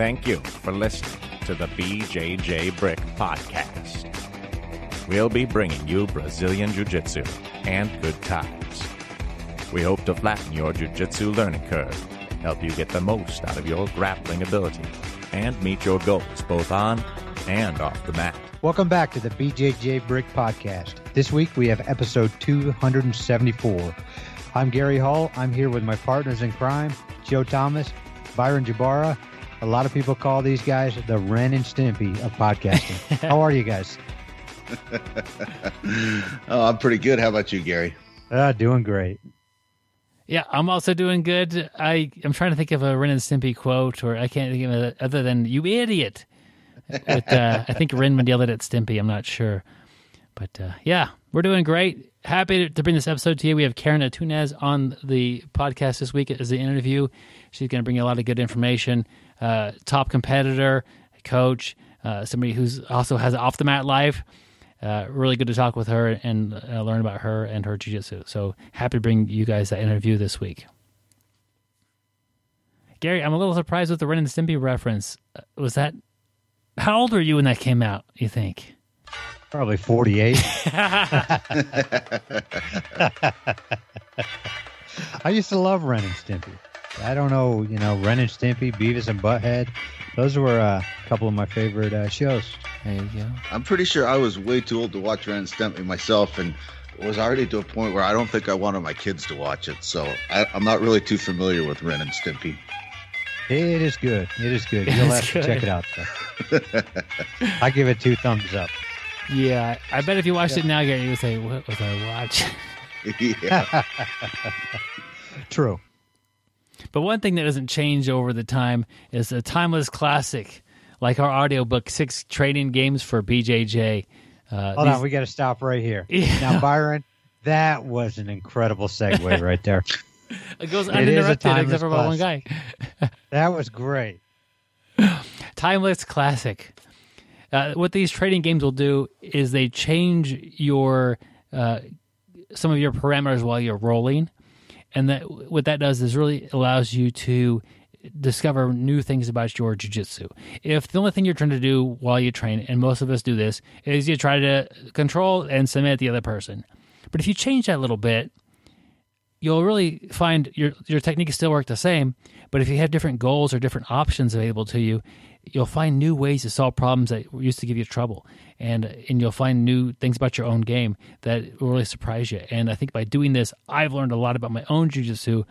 Thank you for listening to the BJJ Brick Podcast. We'll be bringing you Brazilian Jiu Jitsu and good times. We hope to flatten your Jiu Jitsu learning curve, help you get the most out of your grappling ability, and meet your goals both on and off the mat. Welcome back to the BJJ Brick Podcast. This week we have episode 274. I'm Gary Hall. I'm here with my partners in crime, Joe Thomas, Byron Jabara. A lot of people call these guys the Ren and Stimpy of podcasting. How are you guys? oh, I'm pretty good. How about you, Gary? Uh, doing great. Yeah, I'm also doing good. I I'm trying to think of a Ren and Stimpy quote, or I can't think of it other than "you idiot." But, uh, I think Ren would yell it at Stimpy. I'm not sure, but uh, yeah, we're doing great. Happy to, to bring this episode to you. We have Karen Antunes on the podcast this week as the interview. She's going to bring you a lot of good information. Uh, top competitor, coach, uh, somebody who's also has off the mat life. Uh, really good to talk with her and uh, learn about her and her jiu-jitsu. So happy to bring you guys that interview this week. Gary, I'm a little surprised with the Ren and Stimpy reference. Uh, was that how old were you when that came out? You think? Probably 48. I used to love Ren and Stimpy. I don't know, you know, Ren and Stimpy, Beavis and Butthead. Those were uh, a couple of my favorite uh, shows. There you go. I'm pretty sure I was way too old to watch Ren and Stimpy myself, and was already to a point where I don't think I wanted my kids to watch it. So I, am not really too familiar with Ren and Stimpy. It is good. It is good. You'll have to check it out. I give it two thumbs up. Yeah, I bet if you watched yeah. it now, Gary, you would say, "What was I watching?" yeah. True. But one thing that doesn't change over the time is a timeless classic, like our audiobook, Six Training Games for BJJ. Uh, Hold these... on, we got to stop right here. Yeah. Now, Byron, that was an incredible segue right there. it goes uninterrupted it except for one guy. that was great. Timeless classic. Uh, what these training games will do is they change your uh, some of your parameters while you're rolling, and that what that does is really allows you to discover new things about your jiu-jitsu. If the only thing you're trying to do while you train, and most of us do this, is you try to control and submit the other person. But if you change that a little bit, you'll really find your your technique still work the same, but if you have different goals or different options available to you, you'll find new ways to solve problems that used to give you trouble, and and you'll find new things about your own game that will really surprise you. And I think by doing this, I've learned a lot about my own jujitsu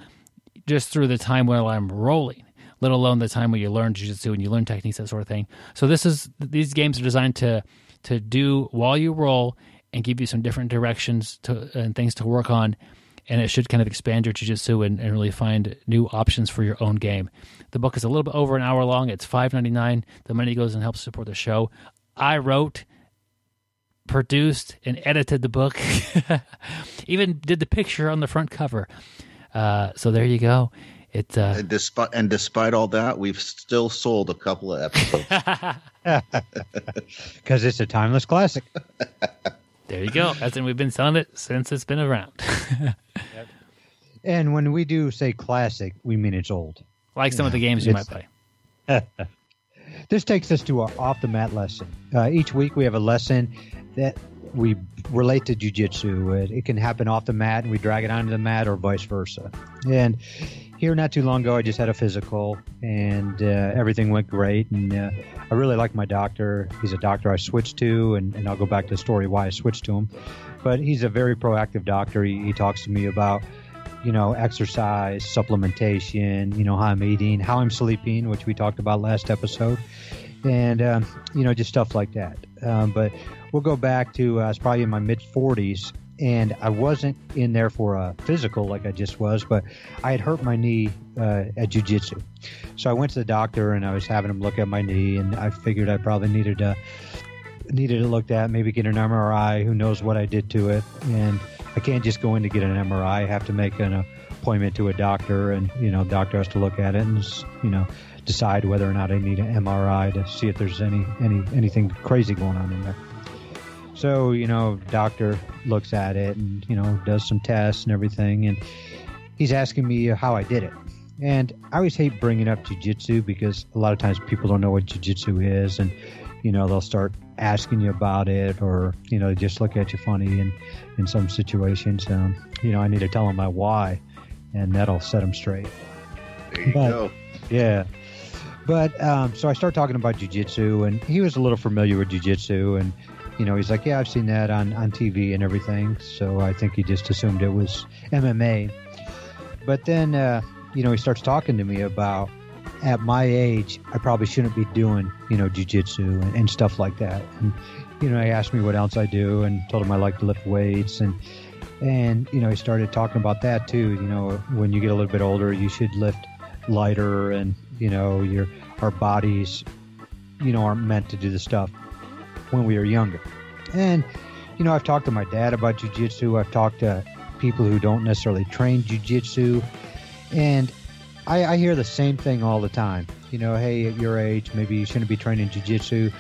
just through the time while I'm rolling. Let alone the time when you learn jujitsu and you learn techniques, that sort of thing. So this is these games are designed to to do while you roll and give you some different directions to and things to work on and it should kind of expand your jiu-jitsu and, and really find new options for your own game. The book is a little bit over an hour long. It's five ninety nine. The money goes and helps support the show. I wrote, produced, and edited the book. Even did the picture on the front cover. Uh, so there you go. It uh, and despite and despite all that, we've still sold a couple of episodes because it's a timeless classic. There you go. As in, we've been selling it since it's been around. yep. And when we do say classic, we mean it's old. Like some yeah, of the games you might play. this takes us to our off the mat lesson. Uh, each week we have a lesson that we relate to jujitsu. It, it can happen off the mat and we drag it onto the mat or vice versa. And here not too long ago, I just had a physical, and uh, everything went great. And uh, I really like my doctor. He's a doctor I switched to, and, and I'll go back to the story why I switched to him. But he's a very proactive doctor. He, he talks to me about, you know, exercise, supplementation, you know, how I'm eating, how I'm sleeping, which we talked about last episode, and um, you know, just stuff like that. Um, but we'll go back to uh, I was probably in my mid 40s, and I wasn't in there for a physical like I just was, but I had hurt my knee uh, at jujitsu. So I went to the doctor and I was having him look at my knee, and I figured I probably needed to needed it looked at, maybe get an MRI. Who knows what I did to it? And I can't just go in to get an MRI. I have to make an appointment to a doctor, and you know, doctor has to look at it and you know decide whether or not I need an MRI to see if there's any any anything crazy going on in there. So, you know, doctor looks at it and, you know, does some tests and everything. And he's asking me how I did it. And I always hate bringing up jujitsu because a lot of times people don't know what jujitsu is, and you know they'll start asking you about it, or you know just look at you funny in in some situations. Um, you know, I need to tell them my why, and that'll set them straight. There you But- go. Yeah. But um, so I start talking about jujitsu, and he was a little familiar with jujitsu, and you know he's like, "Yeah, I've seen that on on TV and everything." So I think he just assumed it was MMA. But then, uh, you know, he starts talking to me about at my age, I probably shouldn't be doing, you know, jujitsu and, and stuff like that. And you know, he asked me what else I do, and told him I like to lift weights, and and you know, he started talking about that too. You know, when you get a little bit older, you should lift lighter, and you know, your our bodies, you know, aren't meant to do the stuff when we were younger. And you know, I've talked to my dad about jujitsu. I've talked to people who don't necessarily train jujitsu, and I, I hear the same thing all the time. You know, hey, at your age, maybe you shouldn't be training jujitsu.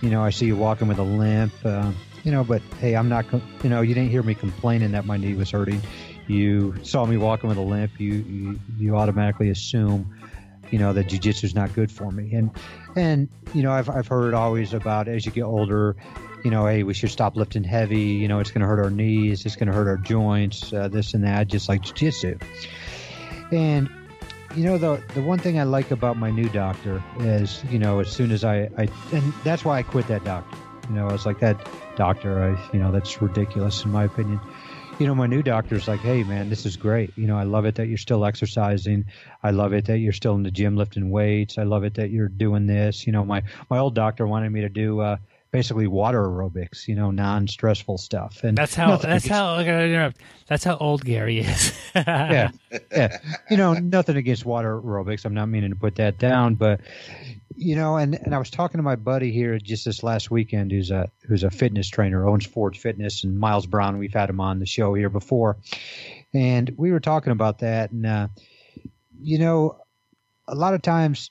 You know, I see you walking with a limp. Um, you know, but hey, I'm not. You know, you didn't hear me complaining that my knee was hurting. You saw me walking with a limp. You you, you automatically assume, you know, that jujitsu is not good for me. And and you know, I've I've heard always about as you get older, you know, hey, we should stop lifting heavy. You know, it's going to hurt our knees. It's going to hurt our joints. Uh, this and that, just like jiu-jitsu. And you know, the the one thing I like about my new doctor is, you know, as soon as I, I and that's why I quit that doctor. You know, I was like that doctor. I, you know, that's ridiculous in my opinion. You know, my new doctor's like, hey, man, this is great. You know, I love it that you're still exercising. I love it that you're still in the gym lifting weights. I love it that you're doing this. You know, my my old doctor wanted me to do uh, basically water aerobics. You know, non-stressful stuff. And That's how. That's against- how. Interrupt. That's how old Gary is. yeah, yeah. You know, nothing against water aerobics. I'm not meaning to put that down, but you know, and, and I was talking to my buddy here just this last weekend, who's a who's a fitness trainer, owns Forge Fitness, and Miles Brown. We've had him on the show here before, and we were talking about that, and uh, you know, a lot of times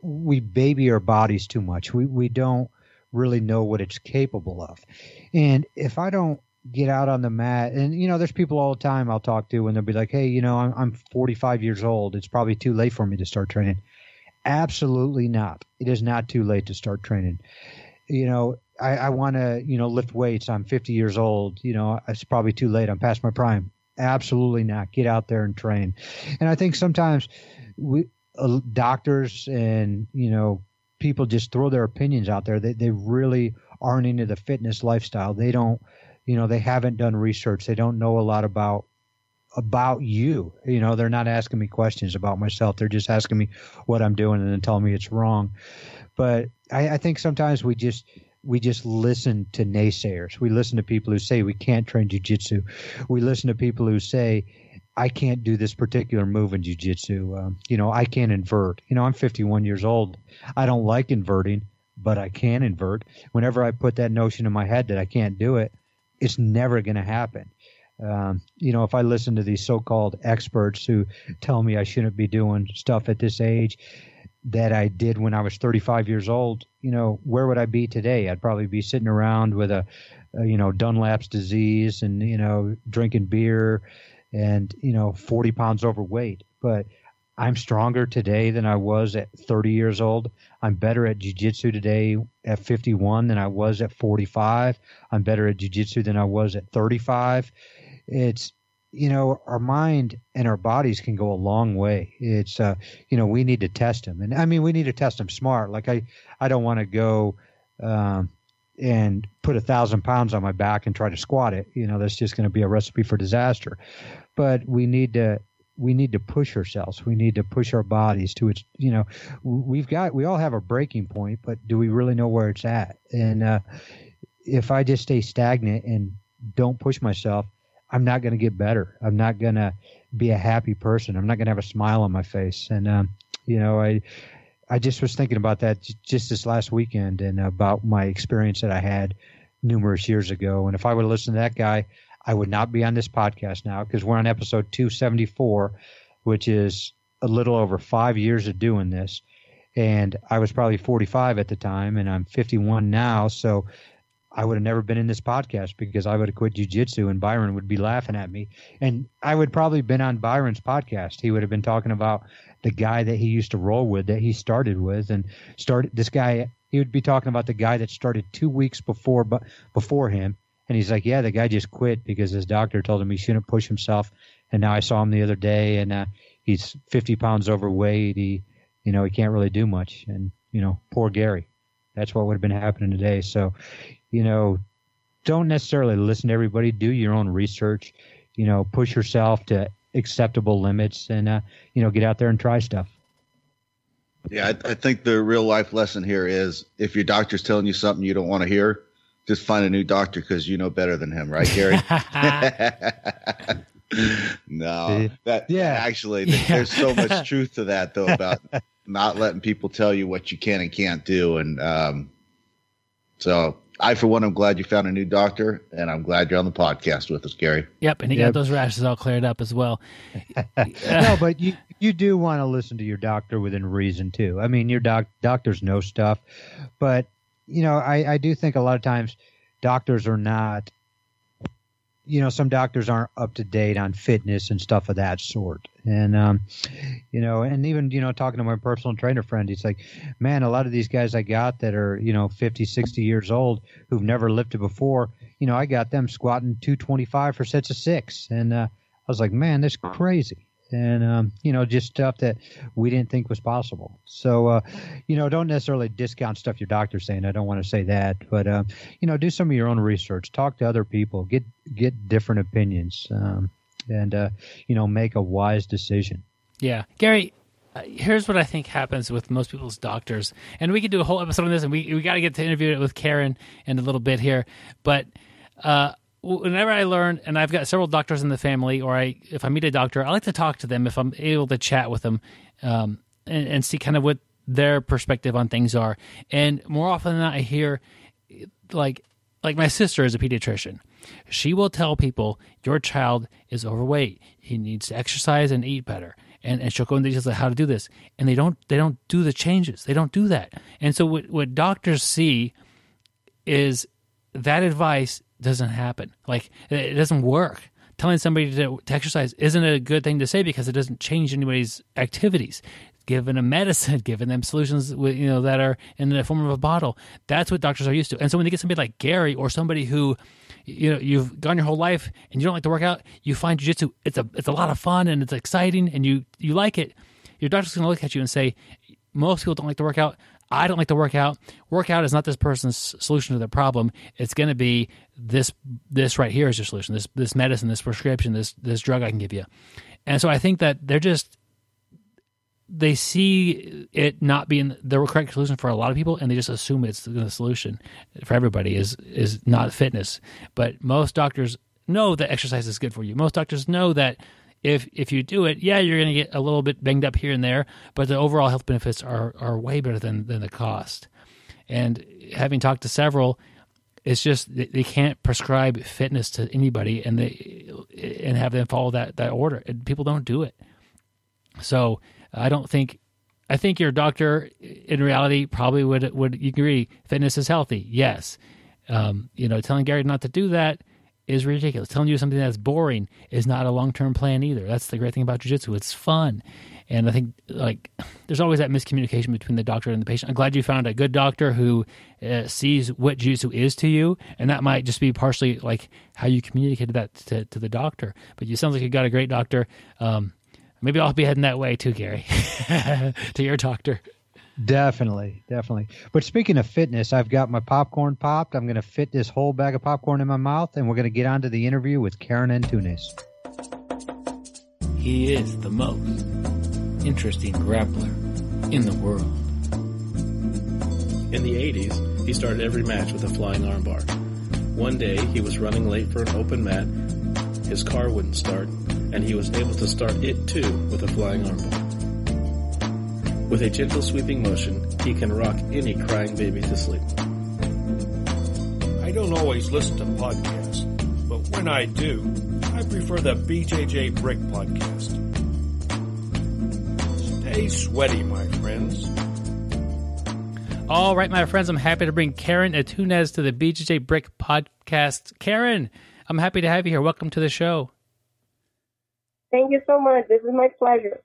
we baby our bodies too much. We we don't really know what it's capable of, and if I don't get out on the mat and you know there's people all the time i'll talk to and they'll be like hey you know i'm, I'm 45 years old it's probably too late for me to start training absolutely not. It is not too late to start training. You know i, I want to you know lift weights. I'm 50 years old. You know it's probably too late. I'm past my prime. Absolutely not. Get out there and train. And i think sometimes we uh, doctors and you know people just throw their opinions out there. They, they really aren't into the fitness lifestyle. They don't you know they haven't done research. They don't know a lot about about you. You know they're not asking me questions about myself. They're just asking me what i'm doing and then telling me it's wrong. But i, I think sometimes we just we just listen to naysayers. We listen to people who say we can't train jiu-jitsu. We listen to people who say i can't do this particular move in jiu-jitsu. Um, you know i can't invert. You know i'm 51 years old. I don't like inverting but i can invert. Whenever i put that notion in my head that i can't do it it's never going to happen. Um, you know, if I listen to these so-called experts who tell me I shouldn't be doing stuff at this age that I did when I was 35 years old, you know, where would I be today? I'd probably be sitting around with a, a you know, Dunlap's disease and you know, drinking beer and you know, 40 pounds overweight. But I'm stronger today than I was at 30 years old. I'm better at jiu-jitsu today at 51 than I was at 45. I'm better at jiu-jitsu than I was at 35. It's you know our mind and our bodies can go a long way. It's uh you know we need to test them, and I mean we need to test them smart. Like I I don't want to go um, and put a thousand pounds on my back and try to squat it. You know that's just going to be a recipe for disaster. But we need to we need to push ourselves. We need to push our bodies to its, you know, we've got, we all have a breaking point, but do we really know where it's at? And uh, if I just stay stagnant and don't push myself, I'm not going to get better. I'm not going to be a happy person. I'm not going to have a smile on my face. And, um, you know, I, I just was thinking about that just this last weekend and about my experience that I had numerous years ago. And if I would have listened to that guy, I would not be on this podcast now because we're on episode 274, which is a little over five years of doing this. And I was probably 45 at the time, and I'm 51 now. So I would have never been in this podcast because I would have quit jujitsu and Byron would be laughing at me. And I would probably been on Byron's podcast. He would have been talking about the guy that he used to roll with that he started with and started this guy he would be talking about the guy that started two weeks before but before him. And he's like yeah the guy just quit because his doctor told him he shouldn't push himself. And now i saw him the other day and uh, he's 50 pounds overweight. He you know he can't really do much. And you know poor gary. That's what would have been happening today. So you know don't necessarily listen to everybody. Do your own research you know push yourself to acceptable limits and uh, you know get out there and try stuff. Yeah I, I, think the real life lesson here is if your doctor's telling you something you don't want to hear just find a new doctor because you know better than him right gary? No that yeah. actually yeah. there's so much truth to that though about not letting people tell you what you can and can't do and um, so I, for one, am glad you found a new doctor, and I'm glad you're on the podcast with us, Gary. Yep, and he yep. got those rashes all cleared up as well. no, but you you do want to listen to your doctor within reason too. I mean, your doc doctors know stuff, but you know, I I do think a lot of times doctors are not you know some doctors aren't up to date on fitness and stuff of that sort. And um, you know and even you know talking to my personal trainer friend he's like man a lot of these guys i got that are you know 50 60 years old who've never lifted before you know i got them squatting 225 for sets of six. And uh, i was like man that's crazy and um, you know just stuff that we didn't think was possible. So uh, you know, don't necessarily discount stuff your doctor's saying. I don't want to say that, but uh, you know, do some of your own research, talk to other people, get get different opinions, um, and uh, you know, make a wise decision. Yeah, Gary. Uh, here's what I think happens with most people's doctors, and we could do a whole episode on this, and we we got to get to interview it with Karen in a little bit here, but uh, whenever I learn, and I've got several doctors in the family, or I if I meet a doctor, I like to talk to them if I'm able to chat with them, um, and, and, see kind of what their perspective on things are. And more often than not, I hear like like my sister is a pediatrician. She will tell people your child is overweight. He needs to exercise and eat better. And, and she'll go into details of how to do this. And they don't they don't do the changes. They don't do that. And so what what doctors see is that advice doesn't happen. Like it doesn't work. Telling somebody to, to exercise isn't a good thing to say because it doesn't change anybody's activities. Giving them medicine, giving them solutions, with, you know, that are in the form of a bottle. That's what doctors are used to. And so when they get somebody like Gary or somebody who, you know, you've gone your whole life and you don't like to work out, you find jujitsu. It's a it's a lot of fun and it's exciting and you you like it. Your doctor's going to look at you and say, most people don't like to work out. I don't like to work out. Workout is not this person's solution to their problem. It's going to be this this right here is your solution. This this medicine, this prescription, this this drug I can give you. And so I think that they're just they see it not being the correct solution for a lot of people, and they just assume it's the solution for everybody is is not fitness. But most doctors know that exercise is good for you. Most doctors know that if if you do it, yeah, you're going to get a little bit banged up here and there, but the overall health benefits are are way better than than the cost. And having talked to several, it's just they can't prescribe fitness to anybody and they and have them follow that that order. And people don't do it. So I don't think I think your doctor in reality probably would would you agree fitness is healthy. Yes. Um, you know, telling Gary not to do that is ridiculous. Telling you something that's boring is not a long term plan either. That's the great thing about jujitsu. It's fun. And I think like there's always that miscommunication between the doctor and the patient. I'm glad you found a good doctor who uh, sees what jujitsu is to you, and that might just be partially like how you communicated that to, to the doctor. But you sounds like you got a great doctor. Um, maybe I'll be heading that way too, Gary, to your doctor. Definitely, definitely. But speaking of fitness, I've got my popcorn popped. I'm going to fit this whole bag of popcorn in my mouth, and we're going to get on to the interview with Karen Antunes. He is the most interesting grappler in the world. In the 80s, he started every match with a flying armbar. One day, he was running late for an open mat, his car wouldn't start, and he was able to start it too with a flying armbar. With a gentle sweeping motion, he can rock any crying baby to sleep. I don't always listen to podcasts, but when I do, I prefer the BJJ Brick podcast. Stay sweaty, my friends. All right, my friends, I'm happy to bring Karen Antunes to the BJJ Brick podcast. Karen, I'm happy to have you here. Welcome to the show. Thank you so much. This is my pleasure.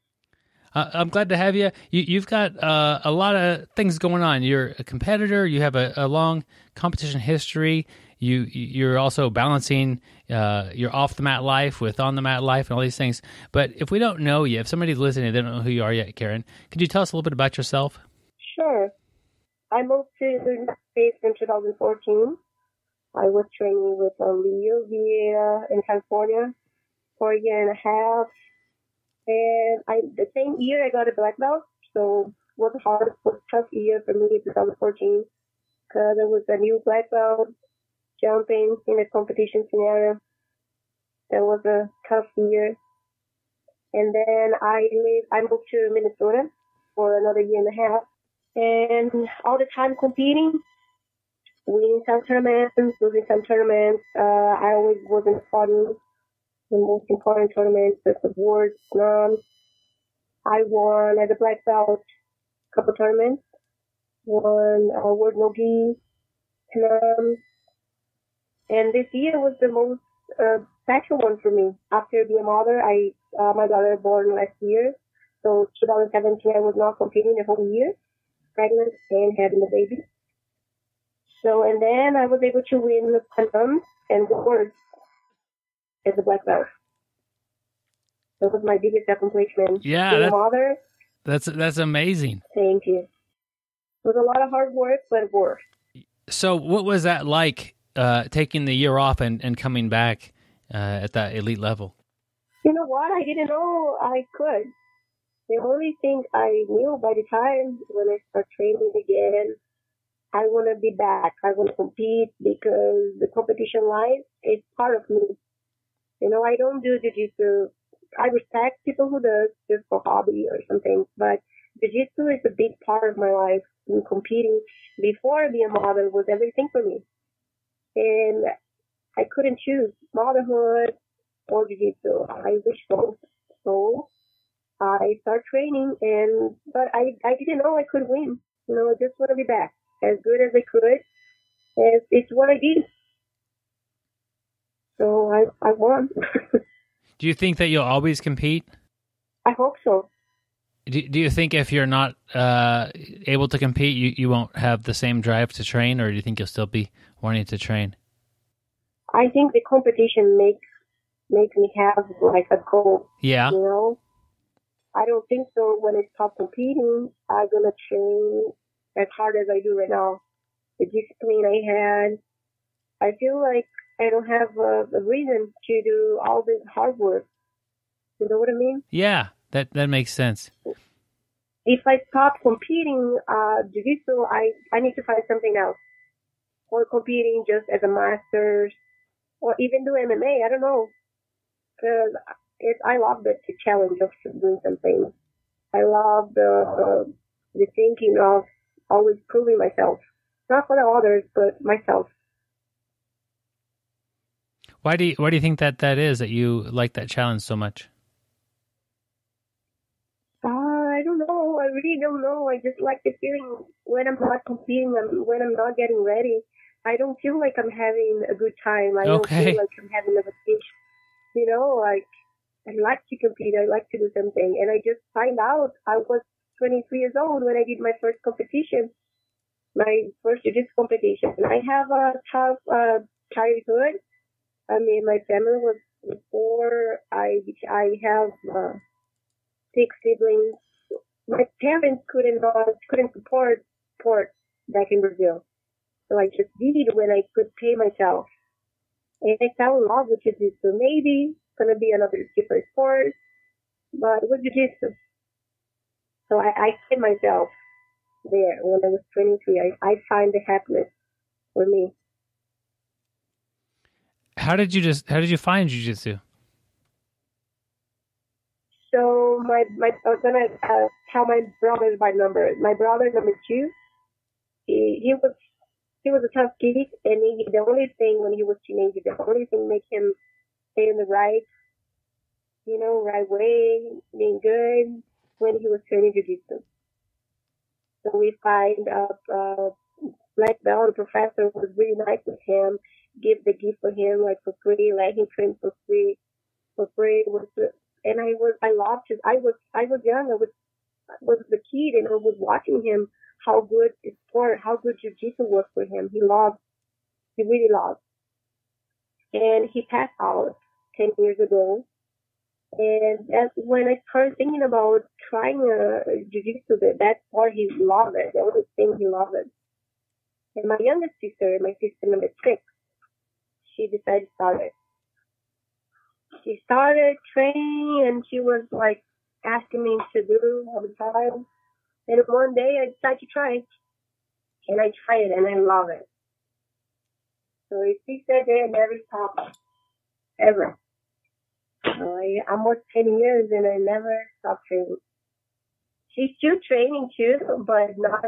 Uh, I'm glad to have you. you have got uh, a lot of things going on. You're a competitor. You have a, a long competition history. You you're also balancing uh, your off the mat life with on the mat life and all these things. But if we don't know you, if somebody's listening, they don't know who you are yet, Karen, could you tell us a little bit about yourself? Sure. I moved to the United States in 2014. I was training with uh, Leo Vieira in California for a year and a half. And I, the same year I got a black belt. So it was hard, was a tough year for me in 2014 because there was a new black belt jumping in a competition scenario. That was a tough year. And then I lived, I moved to Minnesota for another year and a half. And all the time competing, winning some tournaments, losing some tournaments. Uh, I always was in the the most important tournaments, the Worlds, um, I won at the black belt a couple tournaments. Won uh, World Nogi, um, and this year was the most uh, special one for me. After being a mother, I uh, my daughter born last year, so 2017 I was not competing the whole year, pregnant and having a baby. So and then I was able to win the Pan and Worlds as a black belt. That was my biggest accomplishment. Yeah, that's, mother. That's that's amazing. Thank you. It was a lot of hard work, but worth. So, what was that like? Uh, taking the year off and, and coming back uh, at that elite level? You know what? I didn't know I could. The only thing I knew by the time when I start training again, I want to be back. I want to compete because the competition life is part of me. You know, I don't do jiu-jitsu. I respect people who does just for hobby or something, but jiu-jitsu is a big part of my life. And competing before being a model was everything for me. And I couldn't choose motherhood or jiu-jitsu. I wish both. So I start training and, but I, I didn't know I could win. You know, I just want to be back as good as I could. And it's what I did. So I, I won. do you think that you'll always compete? I hope so. Do, do you think if you're not uh, able to compete, you, you won't have the same drive to train, or do you think you'll still be wanting to train? I think the competition makes makes me have like a goal. Yeah. You know, I don't think so. When I stop competing, I'm gonna train as hard as I do right now. The discipline I had, I feel like I don't have a, a reason to do all this hard work. You know what I mean? Yeah, that that makes sense. If I stop competing uh, jiu-jitsu, I, I need to find something else. Or competing just as a master, or even do MMA. I don't know. Because it, I love the, the challenge of doing something. I love the, uh, the thinking of always proving myself. Not for the others, but myself. Why do you, why do you think that that is that you like that challenge so much? Uh, I don't know. I really don't know. I just like the feeling when I'm not competing and when I'm not getting ready. I don't feel like I'm having a good time. I okay. don't feel like I'm having a vacation. You know, like I like to compete. I like to do something. And I just find out I was 23 years old when I did my first competition, my first jiu-jitsu competition. I have a tough uh, childhood. I mean, my family was poor. I I have uh, six siblings. My parents couldn't uh, couldn't support support back in Brazil, so I just did when I could pay myself. And I fell in love with jiu-jitsu. Maybe it's gonna be another different sport, but it was jiu-jitsu. So I, I paid myself there when I was 23. I, I find the happiness for me. How did you just? How did you find jujitsu? So my my I was gonna uh, tell my brother by number. My brother number two. He he was he was a tough kid, and he, the only thing when he was teenager, the only thing make him stay in the right, you know, right way, being good when he was training jiu-jitsu. So we find a, a black belt professor was really nice with him, give the gift for him like for free, let him train for free, for free. Was and I was I loved him. I was I was young. I was was the kid, and I was watching him how good his sport, how good jiu-jitsu was for him. He loved, he really loved. And he passed out 10 years ago. And that's when I started thinking about trying uh, jiu-jitsu, that that's why he loved it. That was the thing he loved it. And my youngest sister, my sister number six, she decided to start it. She started training and she was like asking me to do all the time. And one day I decided to try it. And I tried it and I love it. So it since that day I never stopped. Ever. So I almost 10 years and I never stopped training. She's still training too, but not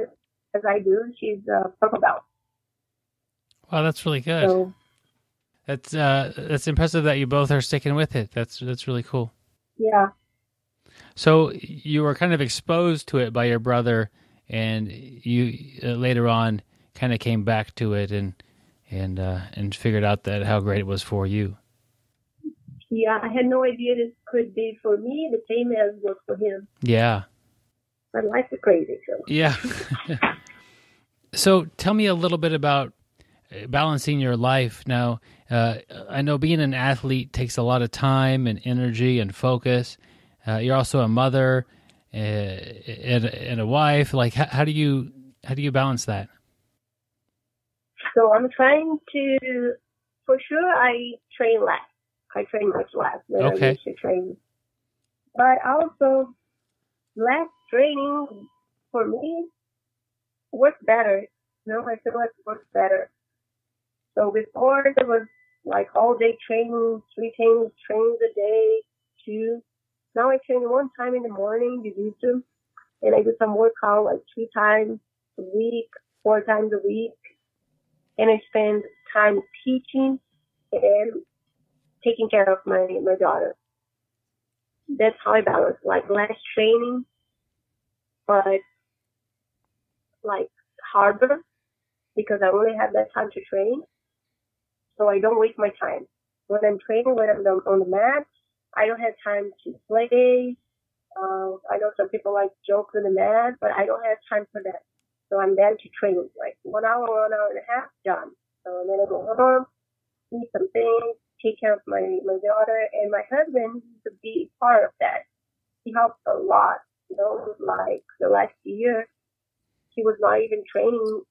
as I do. She's a purple belt. Wow, that's really good. So, that's uh, that's impressive that you both are sticking with it. That's that's really cool. Yeah. So you were kind of exposed to it by your brother, and you uh, later on kind of came back to it and and uh, and figured out that how great it was for you. Yeah, I had no idea this could be for me the same as was for him. Yeah. My life is crazy. So. Yeah. so tell me a little bit about uh, balancing your life now. Uh, I know being an athlete takes a lot of time and energy and focus. Uh, you're also a mother uh, and, and a wife. Like, how, how, do you how do you balance that? So I'm trying to, for sure, I train less. I train much less than okay. I used to train, but also less training for me works better. You know, I feel like it works better. So before there was like all day training, three trains, trains a day, two now I train one time in the morning, jiu-jitsu, and I do some workout like two times a week, four times a week. And I spend time teaching and taking care of my, my daughter. That's how I balance, like less training, but like harder because I only have that time to train. So I don't waste my time. When I'm training, when I'm on the mat, I don't have time to play. Uh, I know some people like joke with the mat, but I don't have time for that. So I'm there to train, like one hour, one hour and a half, done. So then I go home, eat some things, take care of my, my daughter, and my husband a big part of that. He helps a lot. You know, like the last year, he was not even training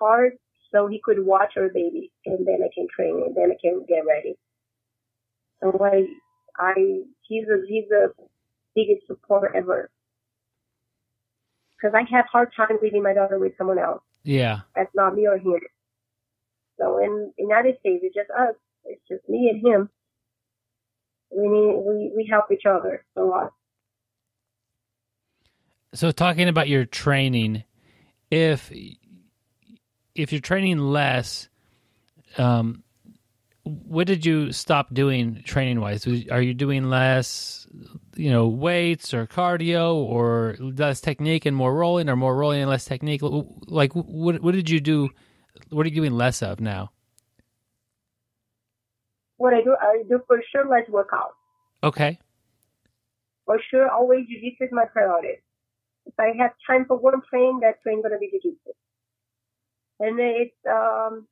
hard, so he could watch our baby, and then I can train, and then I can get ready. So I I he's a he's the biggest support ever. Because I have hard time leaving my daughter with someone else. Yeah. That's not me or him. So in United States, it's just us. It's just me and him. We need we we help each other a lot. So talking about your training, if if you're training less, um, what did you stop doing training wise? Are you doing less, you know, weights or cardio, or less technique and more rolling, or more rolling and less technique? Like, what what did you do? What are you doing less of now? What I do, I do for sure less workout. Okay. For sure, always jiu-jitsu is my priority. If I have time for one train, that train gonna be jiu-jitsu. And it's um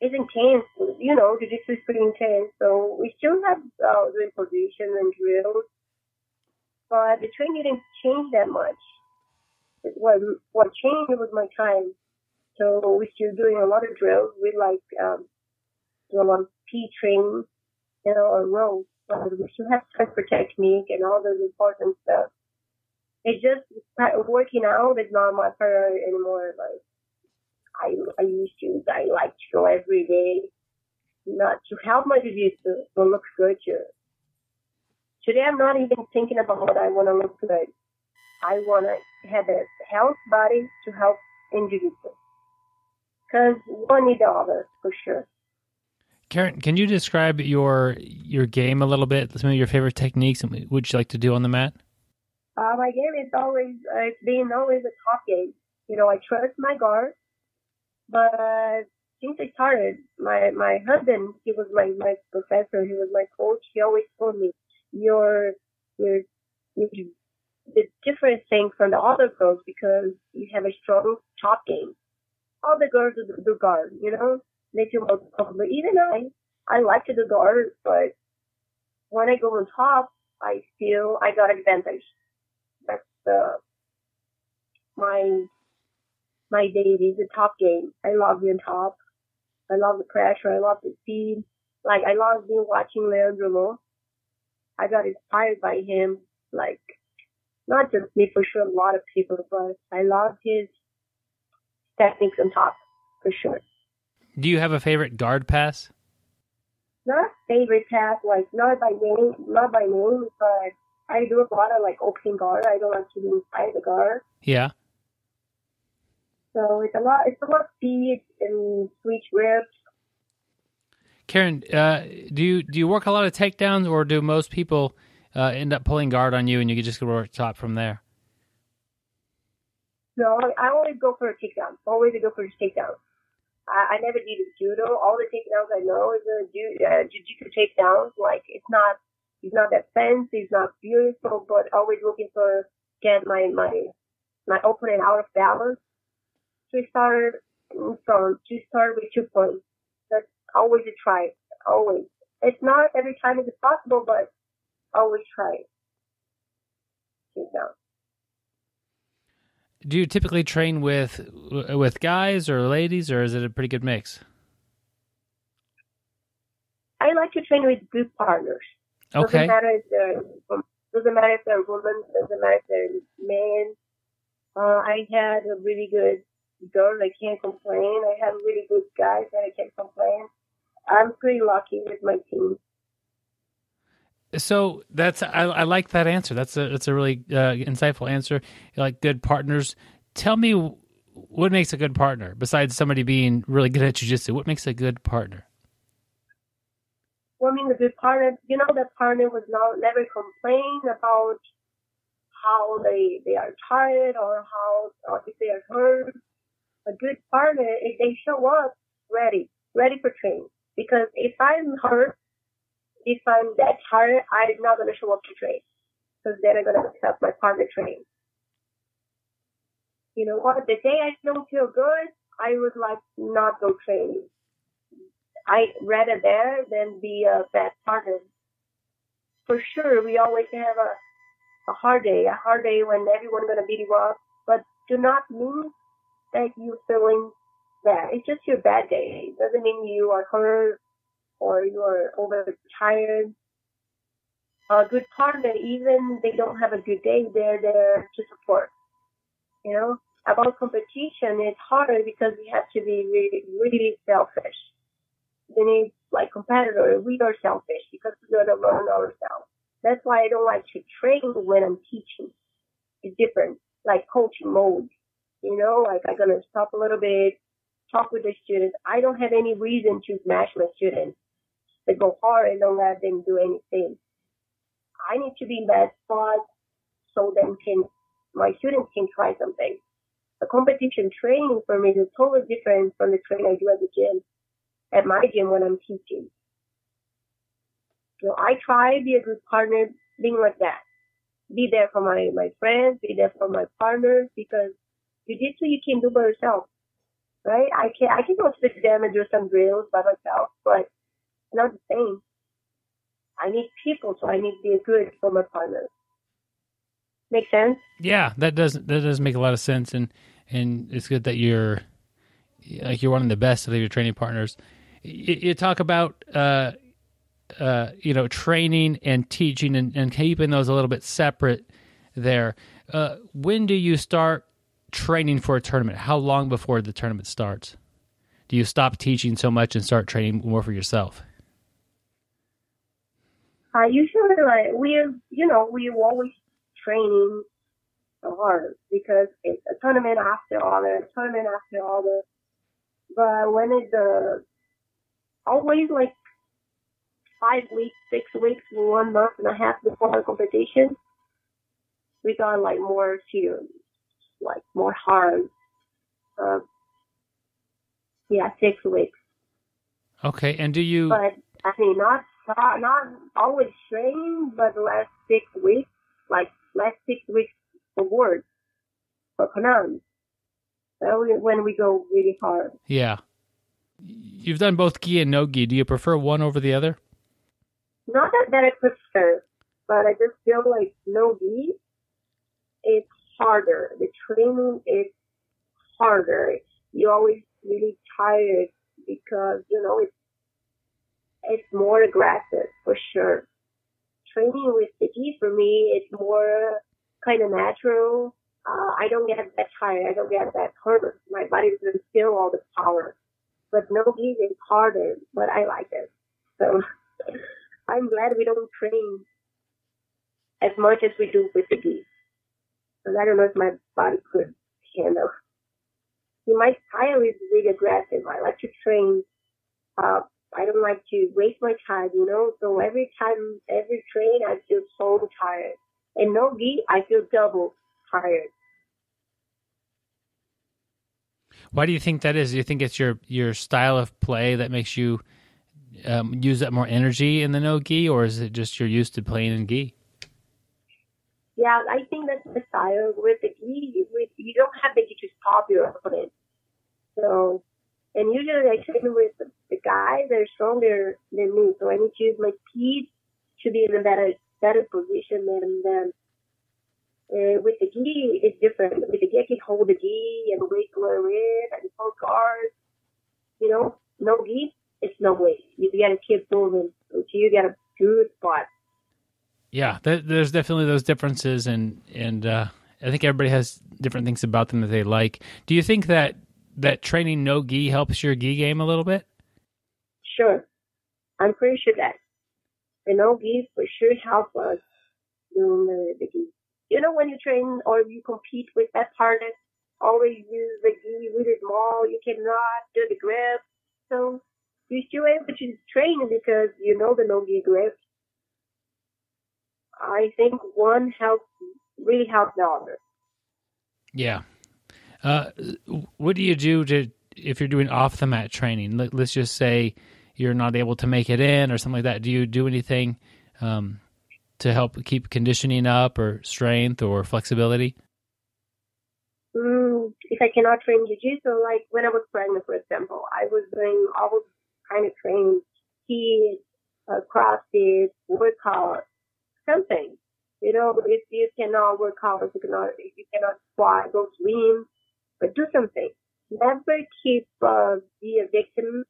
is intense. You know, jiu-jitsu is pretty intense. So we still have uh, doing position and drills, but the training didn't change that much. What what changed was my time. So we're still doing a lot of drills. We like um, do a lot of P training, you know, on rows. But we still have for technique and all those important stuff. It's just working out is not my priority anymore. Like I, I used to, I like to go every day, not to help my disease to, to look good. To, today I'm not even thinking about what I want to look good. I want to have a health body to help in jiu-jitsu. Because one need the other, for sure. Karen, can you describe your your game a little bit? Some of your favorite techniques and what you like to do on the mat? Uh, my game is always, uh, it's been always a top game. You know, I trust my guard, but since I started, my, my husband, he was my, my professor, he was my coach, he always told me, you're, you're, you're the different thing from the other girls because you have a strong top game. All the girls do, do guard, you know, they feel more comfortable. Even I, I like to do guard, but when I go on top, I feel I got advantage. That's the my my baby, the top game. I love being top. I love the pressure. I love the speed. Like I love being watching Leandro Lo. I got inspired by him. Like not just me, for sure, a lot of people, but I love his techniques on top, for sure. Do you have a favorite guard pass? Not favorite pass, like not by name, not by name, but I do a lot of like opening guard. I don't want to be inside the guard. Yeah. So it's a lot. It's a lot of speed and switch rips. Karen, uh, do you do you work a lot of takedowns, or do most people uh, end up pulling guard on you and you can just go over top from there? No, I always go for a takedown. Always go for a takedown. I, I never did judo. All the takedowns I know is a ju- uh, jiu-jitsu takedown. Like it's not, it's not that fancy, it's not beautiful, but always looking for get my my my opponent out of balance. To start from to start with two points. That's always a try. Always. It's not every time it's possible, but always try. Do you typically train with with guys or ladies, or is it a pretty good mix? I like to train with good partners. Okay. Doesn't matter if they're doesn't matter if they're women, doesn't matter if they're men. Uh, I had a really good girl. I can't complain. I have really good guys that I can't complain. I'm pretty lucky with my team. So that's I, I, like that answer. That's a that's a really uh, insightful answer. You like good partners. Tell me what makes a good partner besides somebody being really good at jujitsu. What makes a good partner? Well, I mean, a good partner, you know, the partner was not never complain about how they they are tired or how or if they are hurt. A good partner, if they show up ready, ready for training. Because if I'm hurt if I'm that tired, I'm not going to show up to train because then I'm going to help my partner training. You know what? The day I don't feel good, I would like not go training. I rather there than be a bad partner. For sure, we always have a, a hard day, a hard day when everyone's going to beat you up, but do not mean that you're feeling bad. It's just your bad day. It doesn't mean you are hurt or you're overtired. A good partner, even they don't have a good day, they're there to support. You know, about competition, it's harder because we have to be really, really selfish. Then it's like competitor, we are selfish because we gotta learn ourselves. That's why I don't like to train when I'm teaching. It's different, like coaching mode. You know, like I'm gonna stop a little bit, talk with the students. I don't have any reason to smash my students they go hard and don't let them do anything. I need to be in that spot so them can my students can try something. The competition training for me is totally different from the training I do at the gym, at my gym when I'm teaching. So I try to be a good partner being like that. Be there for my, my friends, be there for my partners because you did so you can do by yourself. Right? I can I can go to the gym and do some drills by myself, but not the same. I need people, so I need to be a good for my partner. Make sense? Yeah, that doesn't that does make a lot of sense, and and it's good that you're like you're one of the best of your training partners. You, you talk about uh, uh, you know training and teaching and, and keeping those a little bit separate. There, uh, when do you start training for a tournament? How long before the tournament starts? Do you stop teaching so much and start training more for yourself? I usually like we're you know we're always training so hard because it's a tournament after other, a tournament after all other. But when it's uh, always like five weeks, six weeks, one month and a half before the competition, we got like more serious, like more hard. Uh, yeah, six weeks. Okay, and do you? But I mean, not not always training, but the last six weeks, like last six weeks for work for Conan. So when we go really hard. Yeah. You've done both gi and no gi. Do you prefer one over the other? Not that, that I prefer, but I just feel like no gi, it's harder. The training is harder. You're always really tired because, you know, it's, it's more aggressive for sure. Training with the gi for me, it's more kind of natural. Uh, I don't get that tired. I don't get that hurt. My body doesn't feel all the power. But no gi is harder, but I like it. So I'm glad we don't train as much as we do with the gi. Because I don't know if my body could handle. My style is really aggressive. I like to train. Uh, I don't like to waste my time, you know. So every time, every train, I feel so tired. And no gi, I feel double tired. Why do you think that is? Do you think it's your your style of play that makes you um, use that more energy in the no gi, or is it just you're used to playing in gi? Yeah, I think that's the style with the gi. With you don't have the gi to stop your opponent. So, and usually I train with the, the guys that are stronger than me, so I need to use my speed to be in a better better position than them. Uh, with the gi, it's different. With the gi, I can hold the gi and wait for it and hold guard. You know, no gi, it's no way. You gotta keep moving until you get a good spot. Yeah, there's definitely those differences, and and uh, I think everybody has different things about them that they like. Do you think that that training no gi helps your gi game a little bit? Sure, I'm pretty sure that the no gi for sure help us doing the, gi. You know, when you train or you compete with that partner, always use the gi really small. You cannot do the grip. So you're still able to train because you know the no gi grip. I think one helps, really helps the other. Yeah. Uh, what do you do to if you're doing off the mat training? Let, us just say you're not able to make it in or something like that. Do you do anything um, to help keep conditioning up or strength or flexibility? Mm, if I cannot train jiu-jitsu, like when I was pregnant, for example, I was doing all kind of training, HIIT, uh, CrossFit, workout, something. You know, if you cannot work if you cannot, if you cannot squat, go swim, but do something. Never keep uh, be a victim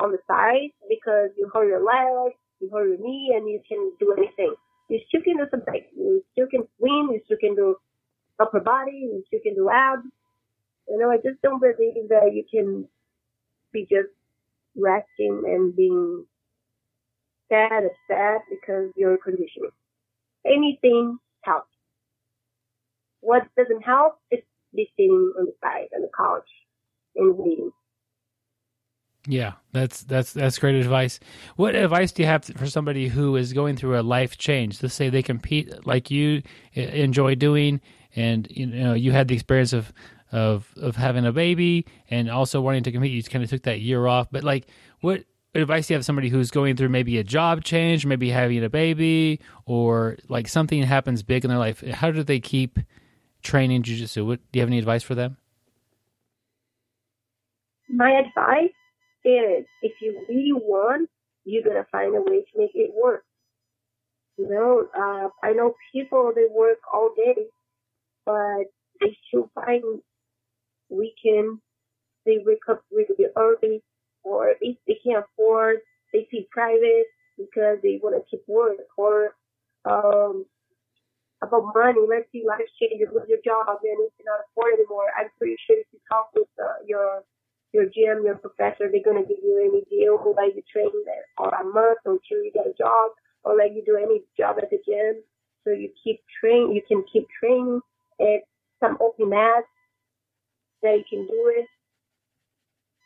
on the side because you hurt your leg, you hurt your knee, and you can do anything. You still can do something. You still can swim. You still can do upper body. You still can do abs. You know, I just don't believe that you can be just resting and being sad, upset because you're conditioning. Anything helps. What doesn't help is be sitting on the side on the couch and waiting. Yeah, that's that's that's great advice. What advice do you have for somebody who is going through a life change? Let's say they compete like you enjoy doing, and you know you had the experience of of of having a baby and also wanting to compete. You kind of took that year off, but like, what advice you have somebody who's going through maybe a job change, maybe having a baby, or like something happens big in their life? How do they keep training jujitsu? What do you have any advice for them? My advice is if you really want, you're gonna find a way to make it work. You know, uh, I know people they work all day, but they still find weekends. They wake up really early, or if they can't afford, they see private because they want to keep work. Or um, about money, let's see life changes with your job and you cannot afford anymore. I'm pretty sure if you talk with uh, your your gym, your professor, they're going to give you any deal let you train there or a month until you get a job or let you do any job at the gym. So you keep train, you can keep training at some open mats that you can do it.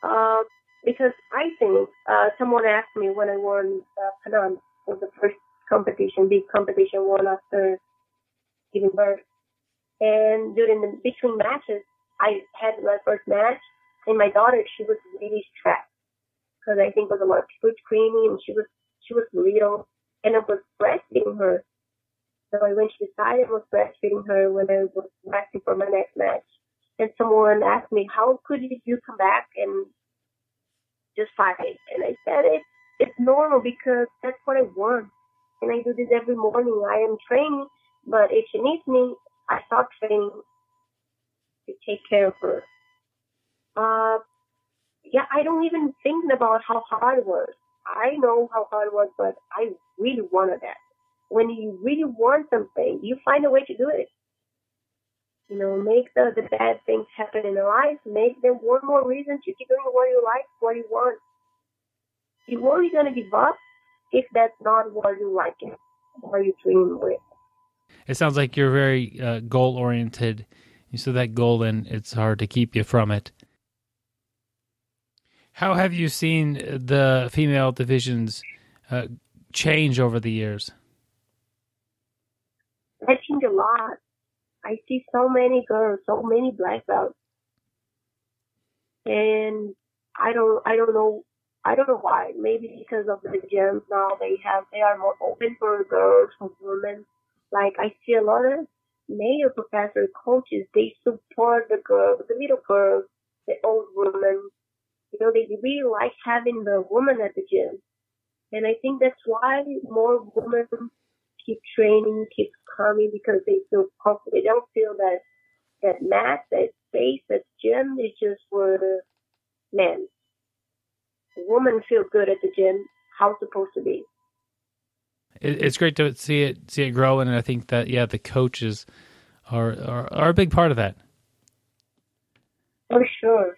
Uh, because I think, uh, someone asked me when I won uh, Pan Am was the first competition, big competition won after giving birth. And during the between matches, I had my first match, and my daughter, she was really stressed because I think it was a lot of people screaming, and she was she was little, and I was breastfeeding her. So I went to the side and was breastfeeding her when I was resting for my next match. And someone asked me, "How could you come back and just fight?" And I said, "It's it's normal because that's what I want, and I do this every morning. I am training, but if she needs me, I start training to take care of her. Uh, yeah, I don't even think about how hard it was. I know how hard it was, but I really wanted that. When you really want something, you find a way to do it. You know, make the, the bad things happen in your life, make them one more reason to keep doing what you like, what you want. You're only going to give up if that's not what you like it, what you dream with. It sounds like you're very uh, goal oriented. You set that goal, and it's hard to keep you from it. How have you seen the female divisions uh, change over the years? I changed a lot. I see so many girls, so many black belts, and I don't, I don't know, I don't know why. Maybe because of the gyms now, they have, they are more open for girls, for women. Like I see a lot of male professor coaches, they support the girls, the little girls, the old women. You know, they really like having the woman at the gym. And I think that's why more women keep training, keep coming because they feel comfortable. They don't feel that that mat, that space, that gym is just for men. Women feel good at the gym, how it's supposed to be it's great to see it see it grow, and I think that yeah, the coaches are are, are a big part of that. For sure,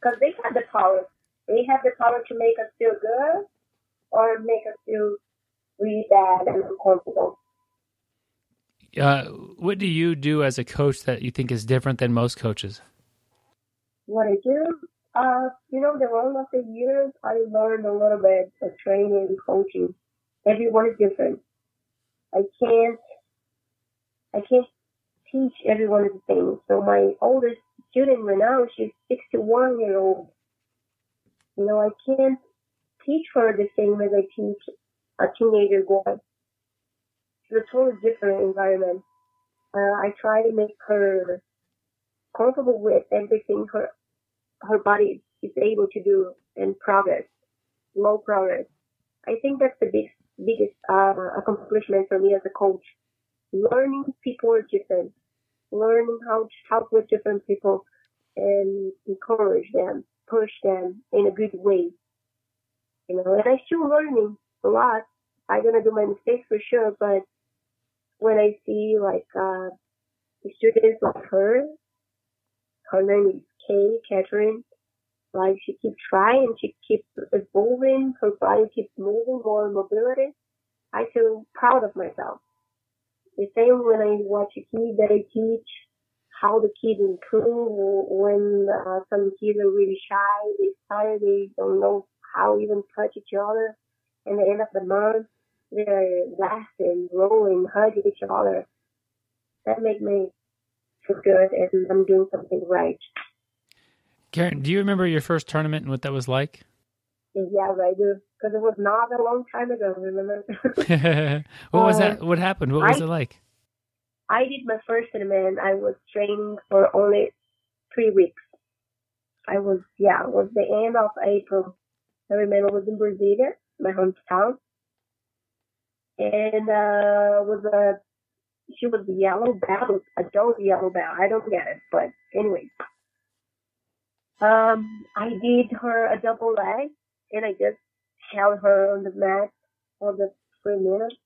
because they have the power. They have the power to make us feel good or make us feel really bad and uncomfortable. Uh, what do you do as a coach that you think is different than most coaches? What I do, uh, you know, the role of the years, I learned a little bit of training and coaching everyone is different. I can't, I can't teach everyone the same. So my oldest student right now, she's 61 year old. You know, I can't teach her the same as I teach a teenager boy. It's a totally different environment. Uh, I try to make her comfortable with everything her her body is able to do and progress, low progress. I think that's the big biggest uh, accomplishment for me as a coach. Learning people are different, learning how to talk with different people and encourage them, push them in a good way. You know, and I'm still learning a lot. I'm gonna do my mistakes for sure, but when I see like uh students like her, her name is Kay Catherine, like she keeps trying, she keeps evolving, her body keeps moving, more mobility. I feel proud of myself. The same when I watch a kid that I teach, how the kids improve when uh, some kids are really shy, they tired, they don't know how even touch each other. And at the end of the month, they're laughing, rolling, hugging each other. That makes me feel good and I'm doing something right. Karen, do you remember your first tournament and what that was like? Yeah, I do, because it was not a long time ago. Remember? what was that? Uh, what happened? What was I, it like? I did my first tournament. I was training for only three weeks. I was yeah, it was the end of April. I remember it was in Brasilia, my hometown, and uh was a she was yellow belt, adult yellow belt. I don't get it, but anyway, um, I did her a double leg and I just held her on the mat for the three minutes.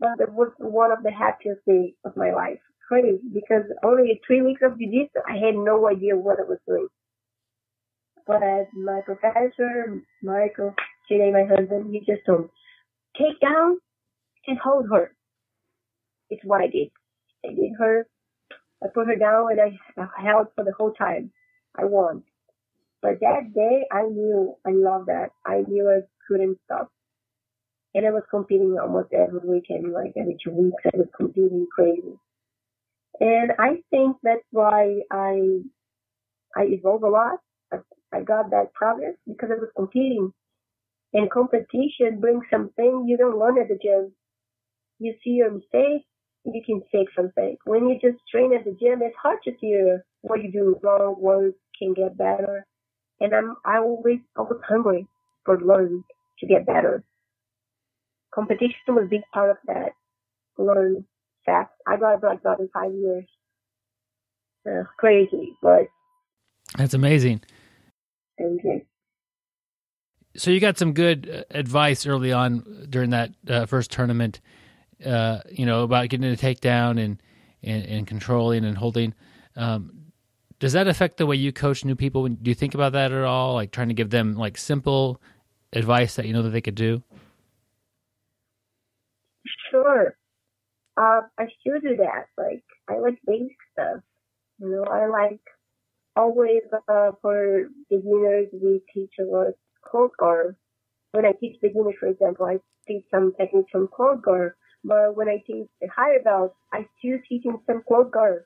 But it was one of the happiest days of my life. Crazy because only three weeks of jiu-jitsu, I had no idea what I was doing. But my professor, Michael, today my husband, he just told me, take down and hold her. It's what I did. I did her, I put her down and I held for the whole time. I won. But that day, I knew I loved that. I knew I couldn't stop. And I was competing almost every weekend, like every two weeks, I was competing crazy. And I think that's why I I evolve a lot. I, I got that progress because I was competing. And competition brings something you don't learn at the gym. You see your mistakes, you can fix something. When you just train at the gym, it's hard to see what you do wrong, what can get better. And I'm I always always hungry for learning to get better. Competition was a big part of that. Learn fast. I got a black belt in five years. Uh, crazy, but that's amazing. Thank you. So you got some good uh, advice early on during that uh, first tournament. Uh, you know about getting a takedown and, and and controlling and holding. Um, does that affect the way you coach new people? Do you think about that at all? Like trying to give them like simple advice that you know that they could do? Sure. Uh, I still do that. Like I like basic stuff. You know, I like always uh, for beginners we teach a lot close. When I teach beginners, for example, I teach some techniques from guard. But when I teach the higher belts, I still teach them some guard.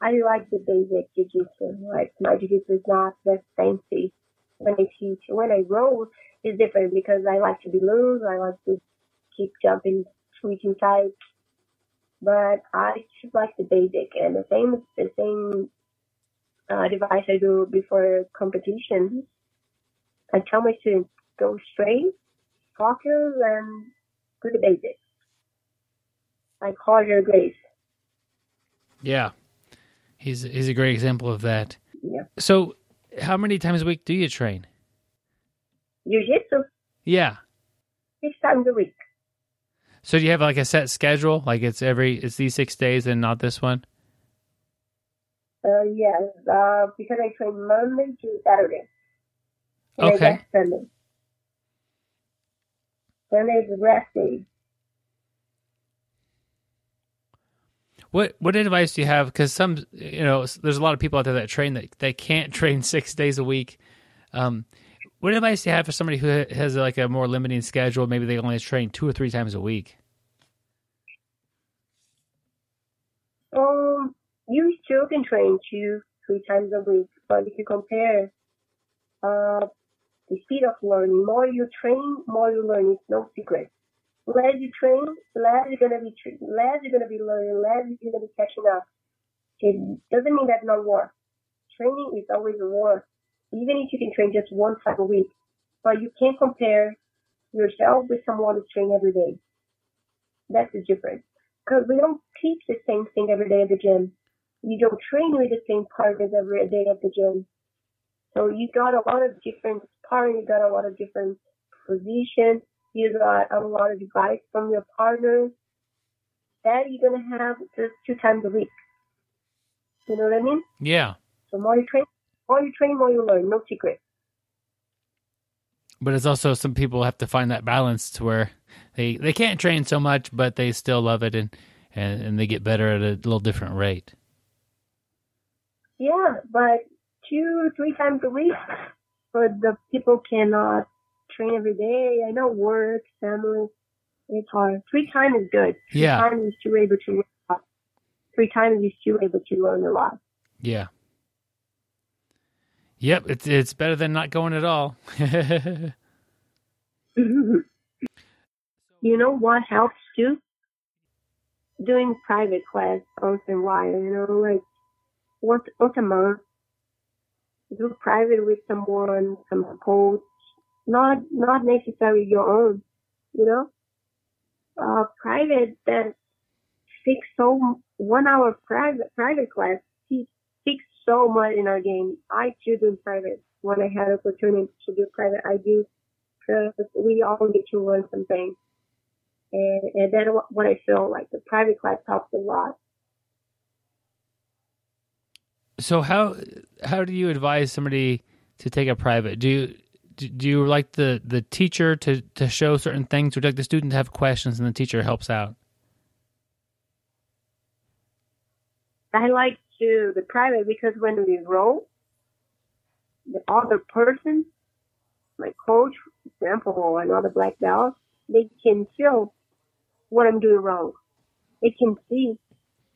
I like the basic jiu-jitsu. Like my jiu-jitsu is not that fancy. When I teach, when I roll, it's different because I like to be loose. I like to keep jumping, switching sides. But I just like the basic and the same, the same uh, device I do before competition. I tell my students go straight, focus, and do the basics. Like Roger Gracie. Yeah, he's he's a great example of that. Yeah. So, how many times a week do you train? Jiu-jitsu. Yeah. Six times a week. So do you have like a set schedule? Like it's every it's these six days and not this one? Uh, yes, uh, because I train Monday to Saturday. And okay. I Sunday. Sunday is rest day. What what advice do you have? Because some you know there's a lot of people out there that train that they can't train six days a week. Um, what advice do you have for somebody who has like a more limiting schedule? Maybe they only train two or three times a week. Um, you still can train two, three times a week, but if you compare uh, the speed of learning, more you train, more you learn. It's no secret. Less you train, less you're gonna be less you're gonna be learning, less you're gonna be catching up. It doesn't mean that's not work. Training is always work even if you can train just one time a week. But you can't compare yourself with someone who's training every day. That's the difference. Because we don't teach the same thing every day at the gym. You don't train with the same partners every day at the gym. So you got a lot of different sparring, you got a lot of different positions, you got a lot of advice from your partners that you're gonna have just two times a week. You know what I mean? Yeah. So more you train, more you train, more you learn. No secret. But it's also some people have to find that balance to where they they can't train so much, but they still love it and and, and they get better at a little different rate. Yeah, but two three times a week, but the people cannot train every day. I know work, family, it's hard. Three times is good. Three yeah. times is still able to learn Three times is still able to learn a lot. Yeah. Yep, it's it's better than not going at all. you know what helps too? Doing private class once in a while, you know, like once once a month. Do private with someone, some coach, not not necessarily your own, you know. Uh, private that fix so one hour private private class speaks so much in our game. I do do private when I had opportunity to do private. I do because we all need to learn something, and and that's what I feel like the private class helps a lot. So how how do you advise somebody to take a private? Do you do you like the, the teacher to, to show certain things, or like the student to have questions and the teacher helps out? I like to the private because when we roll, the other person, my coach, for example, another black belt, they can feel what I'm doing wrong. They can see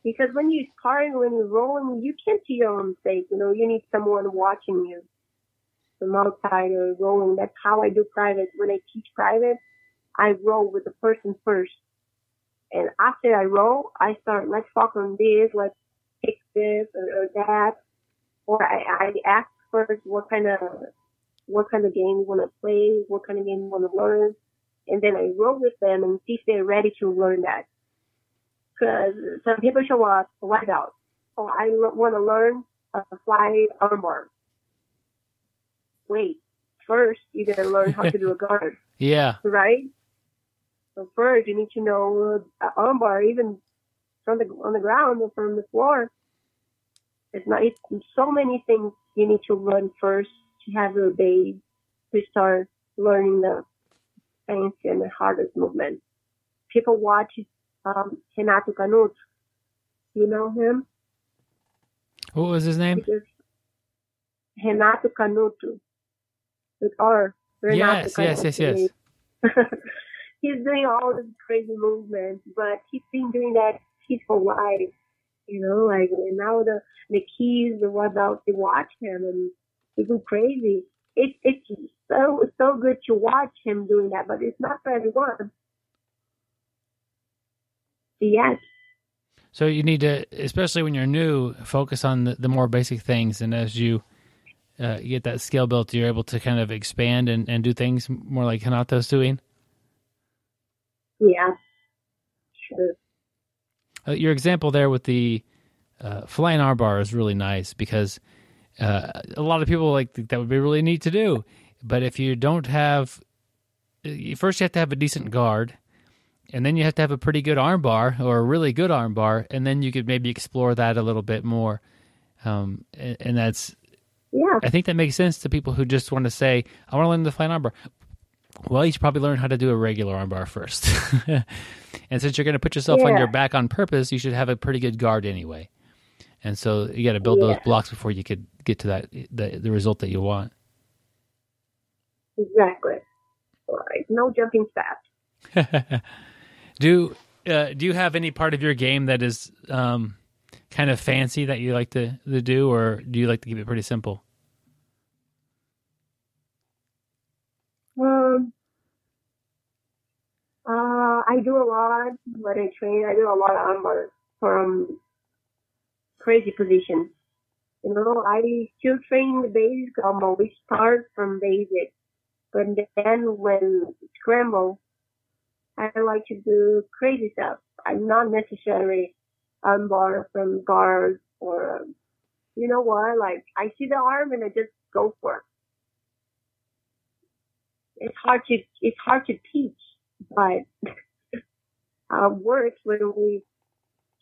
Because when you're sparring, when you're rolling, you can't see your own face. You know, you need someone watching you from outside or rolling. That's how I do private. When I teach private, I roll with the person first. And after I roll, I start, let's talk on this, let's pick this or, or that. Or I, I ask first what kind of, what kind of game you want to play, what kind of game you want to learn. And then I roll with them and see if they're ready to learn that. Cause some people show up, white belt. Oh, I want to learn how to fly armbar. Wait, first you gotta learn how to do a guard. Yeah. Right? So first, you need to know uh, armbar, even from the on the ground or from the floor. It's not. It's so many things you need to learn first to have your base to start learning the fancy and the hardest movement. People watch um, Renato Canuto. You know him? What was his name? Renato Canuto. With R. Renato yes, Canuto. yes, yes, yes. he's doing all these crazy movements, but he's been doing that his whole life. You know, like and now the the keys, the what else they watch him and they go crazy. It's it's so so good to watch him doing that, but it's not for everyone. Yes. So you need to, especially when you're new, focus on the, the more basic things, and as you uh, get that skill built, you're able to kind of expand and, and do things more like Renato's doing. Yeah, sure. Uh, your example there with the uh, flying armbar is really nice because uh, a lot of people like that would be really neat to do. But if you don't have, first you have to have a decent guard, and then you have to have a pretty good armbar or a really good armbar, and then you could maybe explore that a little bit more. Um, and, and, that's, yeah, I think that makes sense to people who just want to say, I want to learn the flying armbar. Well, you should probably learn how to do a regular armbar first. and since you're going to put yourself yeah. on your back on purpose, you should have a pretty good guard anyway. And so you got to build yeah. those blocks before you could get to that the, the result that you want. Exactly. Right. No jumping fast. do uh, do you have any part of your game that is um, kind of fancy that you like to, to do, or do you like to keep it pretty simple? Um, uh, I do a lot when I train. I do a lot of armbar from crazy positions. You know, I still train the basic. I'm always start from basic, but then when scramble, I like to do crazy stuff. I'm not necessarily armbar from guard or, um, you know what? Like I see the arm and I just go for it it's hard to it's hard to teach, but uh, works when we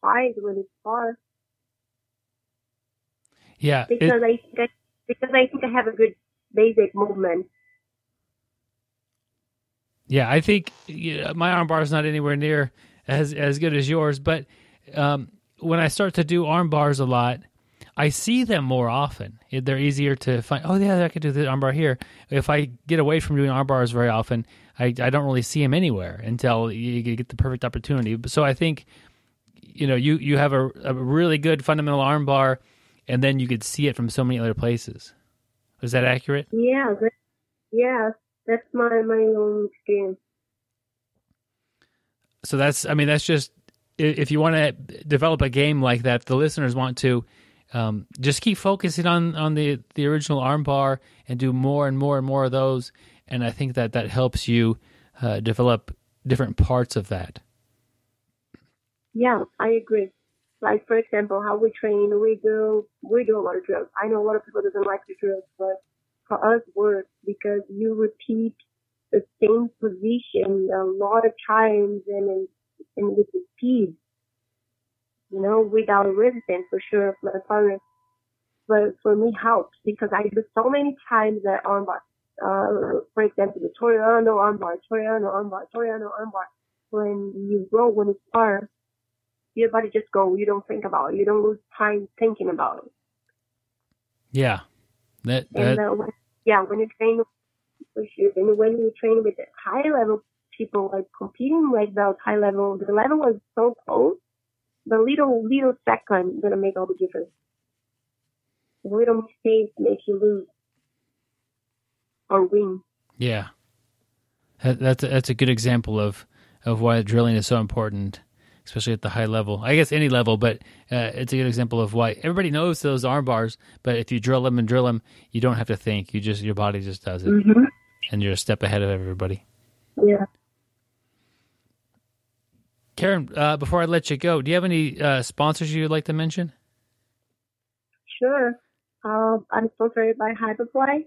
find when it's hard. Yeah, because it, I think I, because I think I have a good basic movement. Yeah, I think yeah, my armbar is not anywhere near as as good as yours, but um, when I start to do arm bars a lot, I see them more often. They're easier to find. Oh yeah, I could do the armbar here. If I get away from doing arm bars very often, I, I don't really see them anywhere until you get the perfect opportunity. So I think, you know, you you have a, a really good fundamental arm bar, and then you could see it from so many other places. Is that accurate? Yeah, yeah, that's my my own experience. So that's, I mean, that's just if you want to develop a game like that, the listeners want to um, just keep focusing on on the the original armbar and do more and more and more of those. And I think that that helps you uh, develop different parts of that. Yeah, I agree. Like for example, how we train, we do we do a lot of drills. I know a lot of people doesn't like the drills, but for us works because you repeat the same position a lot of times and and with the speed you know, without resistance for sure, my partner. But for me helps because I do so many times that armbar. Uh, for example, the Toreando armbar, Toriano armbar, Toreando armbar. When you roll, when it's far, your body just go. You don't think about it. You don't lose time thinking about it. Yeah. That, that... And, uh, yeah, when you train with you, and when you train with high level people, like competing like those high level, the level was so close the little little second gonna make all the difference. The little mistakes makes you lose or win. Yeah, that's a, that's a good example of of why drilling is so important, especially at the high level. I guess any level, but uh, it's a good example of why everybody knows those arm bars. But if you drill them and drill them, you don't have to think. You just your body just does it, mm-hmm. and you're a step ahead of everybody. Yeah. Karen, uh, before I let you go, do you have any uh, sponsors you'd like to mention? Sure. Um, I'm sponsored by Hyperfly,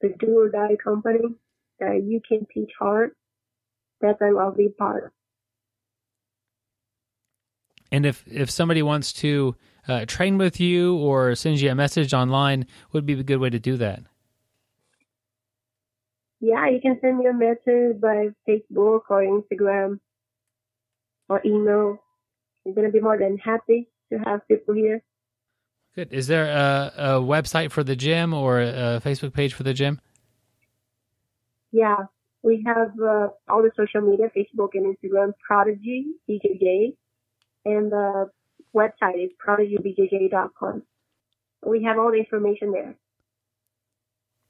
the do or die company that you can teach hard. That's a lovely part. And if if somebody wants to uh, train with you or sends you a message online, would be a good way to do that? Yeah, you can send me a message by Facebook or Instagram or email. I'm going to be more than happy to have people here. Good. Is there a, a website for the gym or a Facebook page for the gym? Yeah, we have uh, all the social media, Facebook and Instagram, Prodigy BJJ, and the website is prodigybjj.com. We have all the information there.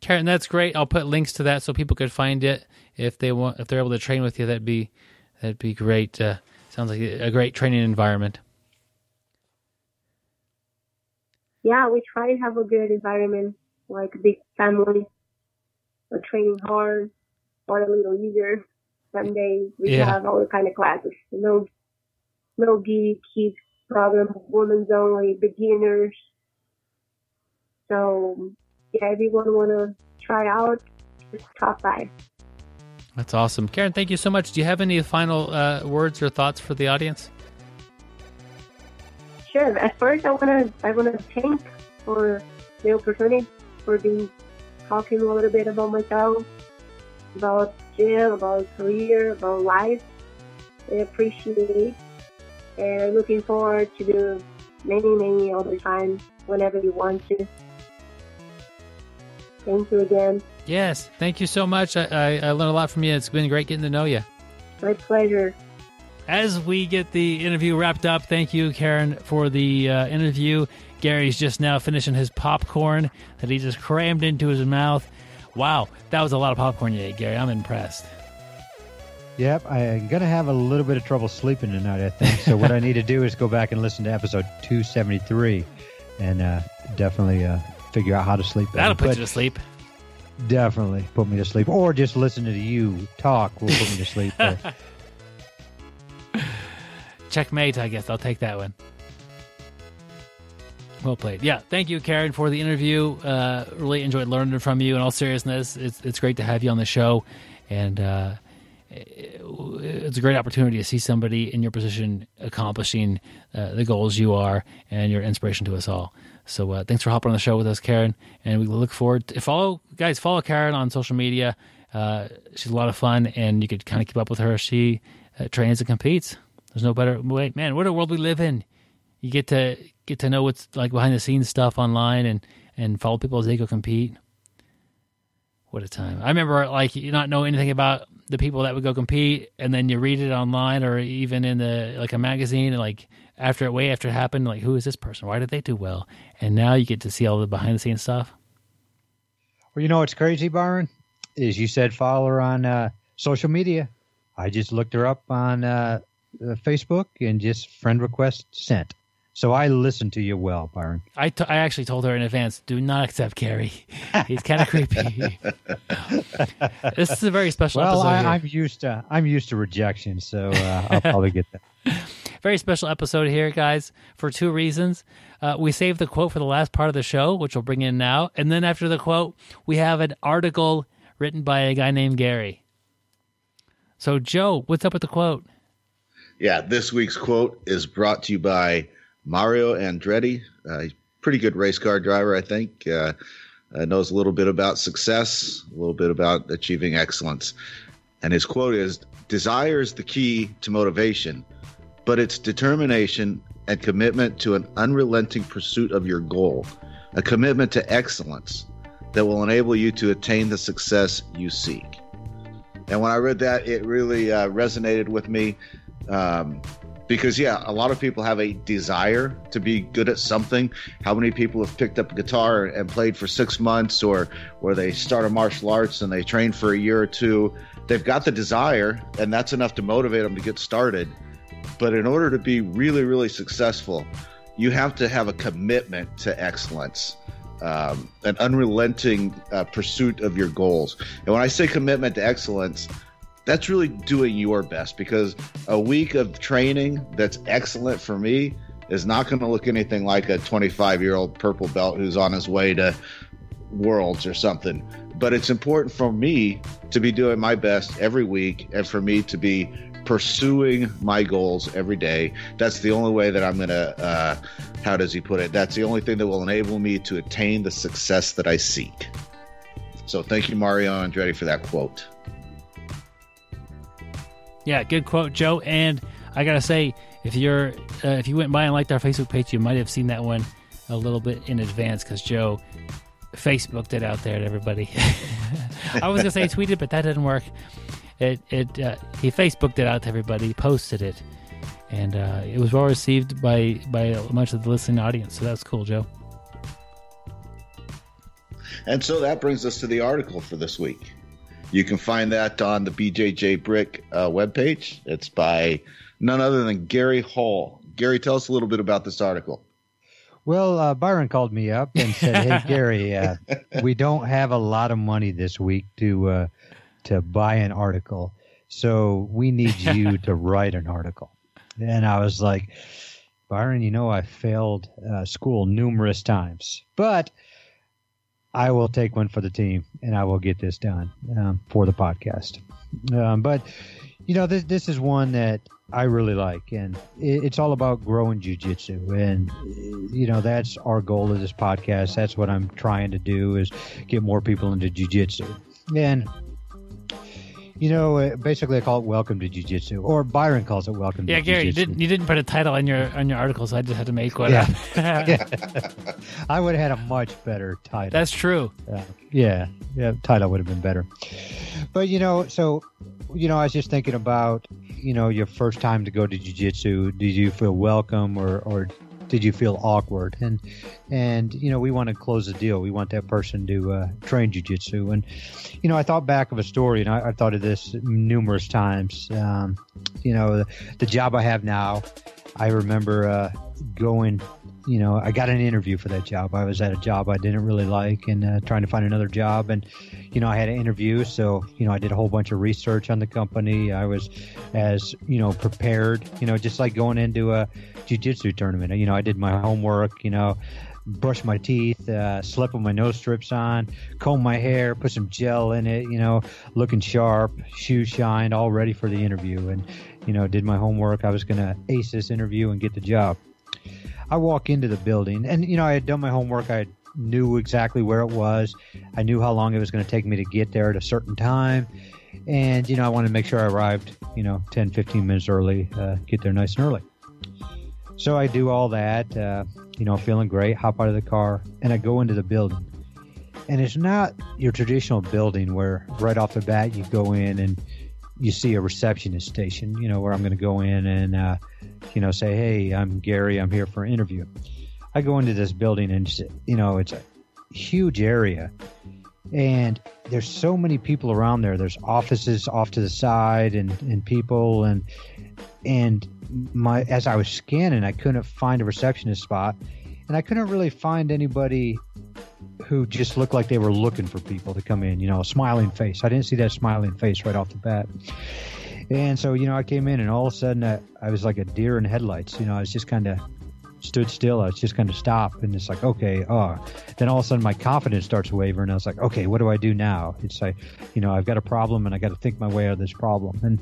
Karen, that's great. I'll put links to that so people could find it if they want. If they're able to train with you, that'd be that'd be great. Uh, sounds like a great training environment. Yeah, we try to have a good environment, like a big family. We're training hard, or a little easier. Some days we yeah. have all kind of classes. No, no gi, kids Problem, women's only, beginners. So yeah, everyone want to try out, just top five. That's awesome. Karen, thank you so much. Do you have any final uh, words or thoughts for the audience? Sure. At first, I want to I want to thank for the opportunity for being talking a little bit about myself, about gym, about career, about life. I appreciate it and looking forward to do many, many other times whenever you want to. Thank you again. Yes, thank you so much. I, I, I learned a lot from you. It's been great getting to know you. My pleasure. As we get the interview wrapped up, thank you, Karen, for the uh, interview. Gary's just now finishing his popcorn that he just crammed into his mouth. Wow, that was a lot of popcorn you ate, Gary. I'm impressed. Yep, I'm going to have a little bit of trouble sleeping tonight, I think. So, what I need to do is go back and listen to episode 273 and uh, definitely uh, figure out how to sleep. That'll put but you to sleep. Definitely put me to sleep. Or just listen to you talk will put me to sleep. Checkmate, I guess. I'll take that one. Well played. Yeah, thank you, Karen, for the interview. Uh, really enjoyed learning from you. In all seriousness, it's it's great to have you on the show, and uh, it's a great opportunity to see somebody in your position accomplishing uh, the goals you are, and your inspiration to us all. So uh, thanks for hopping on the show with us, Karen, and we look forward to follow guys follow Karen on social media. Uh, she's a lot of fun, and you could kind of keep up with her. She uh, trains and competes. There's no better way, man. What a world we live in. You get to get to know what's like behind the scenes stuff online and and follow people as they go compete. What a time! I remember like you not know anything about the people that would go compete, and then you read it online or even in the like a magazine, and like after it way after it happened, like who is this person? Why did they do well? And now you get to see all the behind the scenes stuff. Well, you know what's crazy, Byron, is you said follow her on uh, social media. I just looked her up on uh, Facebook and just friend request sent. So I listened to you well, Byron. I, t- I actually told her in advance, do not accept Gary. He's kind of creepy. this is a very special well, episode. I, am used to I'm used to rejection, so uh, I'll probably get that. Very special episode here, guys, for two reasons. Uh, we saved the quote for the last part of the show, which we'll bring in now, and then after the quote, we have an article written by a guy named Gary. So, Joe, what's up with the quote? Yeah, this week's quote is brought to you by Mario Andretti, uh, pretty good race car driver, I think. Uh, uh, knows a little bit about success, a little bit about achieving excellence. And his quote is Desire is the key to motivation, but it's determination and commitment to an unrelenting pursuit of your goal, a commitment to excellence that will enable you to attain the success you seek. And when I read that, it really uh, resonated with me. Um, because yeah, a lot of people have a desire to be good at something. How many people have picked up a guitar and played for six months, or or they start a martial arts and they train for a year or two? They've got the desire, and that's enough to motivate them to get started. But in order to be really, really successful, you have to have a commitment to excellence. Um, an unrelenting uh, pursuit of your goals. And when I say commitment to excellence, that's really doing your best because a week of training that's excellent for me is not going to look anything like a 25 year old purple belt who's on his way to worlds or something. But it's important for me to be doing my best every week and for me to be pursuing my goals every day. That's the only way that I'm going to, uh, how does he put it? That's the only thing that will enable me to attain the success that I seek. So thank you, Mario Andretti, for that quote. Yeah, good quote, Joe. And I gotta say, if you're uh, if you went by and liked our Facebook page, you might have seen that one a little bit in advance because Joe Facebooked it out there to everybody. I was gonna say tweeted, but that didn't work. It it uh, he Facebooked it out to everybody, posted it, and uh, it was well received by by much of the listening audience. So that's cool, Joe. And so that brings us to the article for this week. You can find that on the BJJ Brick uh, webpage. It's by none other than Gary Hall. Gary, tell us a little bit about this article. Well, uh, Byron called me up and said, "Hey, Gary, uh, we don't have a lot of money this week to uh, to buy an article, so we need you to write an article." And I was like, "Byron, you know I failed uh, school numerous times, but I will take one for the team and I will get this done um, for the podcast. Um, but you know, this this is one that I really like, and it, it's all about growing jujitsu, and you know that's our goal of this podcast. That's what I'm trying to do is get more people into jujitsu, and you know, uh, basically, I call it "Welcome to Jiu-Jitsu," or Byron calls it "Welcome yeah, to Gary, Jiu-Jitsu. you didn't you didn't put a title on your on your article, so I just had to make one. Yeah, yeah. I would have had a much better title. That's true. Uh, yeah, yeah, title would have been better. But you know, so you know, I was just thinking about you know your first time to go to jiu-jitsu. Did you feel welcome, or or did you feel awkward? And and you know, we want to close the deal. We want that person to uh, train jujitsu. And you know, I thought back of a story, and I, I thought of this numerous times. Um, you know, the, the, job I have now, I remember uh, going. You know, I got an interview for that job. I was at a job I didn't really like, and uh, trying to find another job. And you know, I had an interview, so you know, I did a whole bunch of research on the company. I was as you know prepared. You know, just like going into a jiu-jitsu tournament. You know, I did my homework, you know, brush my teeth, uh, slip my nose strips on, comb my hair, put some gel in it, you know, looking sharp, shoes shined, all ready for the interview. And, you know, did my homework. I was going to ace this interview and get the job. I walk into the building and, you know, I had done my homework. I knew exactly where it was. I knew how long it was going to take me to get there at a certain time. And, you know, I wanted to make sure I arrived, you know, 10, 15 minutes early, uh, get there nice and early. So I do all that, uh, you know, feeling great, hop out of the car, and I go into the building. And it's not your traditional building where right off the bat you go in and you see a receptionist station, you know, where I'm going to go in and, uh, you know, say, hey, I'm Gary, I'm here for an interview. I go into this building and, you know, it's a huge area. And there's so many people around there. There's offices off to the side and, and people and and my as I was scanning, I couldn't find a receptionist spot, and I couldn't really find anybody who just looked like they were looking for people to come in. You know, a smiling face. I didn't see that smiling face right off the bat. And so, you know, I came in, and all of a sudden, I, I was like a deer in headlights. You know, I was just kind of stood still. I was just kind of stopped, and it's like, okay, oh. Then all of a sudden, my confidence starts wavering. I was like, okay, what do I do now? It's like, you know, I've got a problem, and I got to think my way out of this problem. And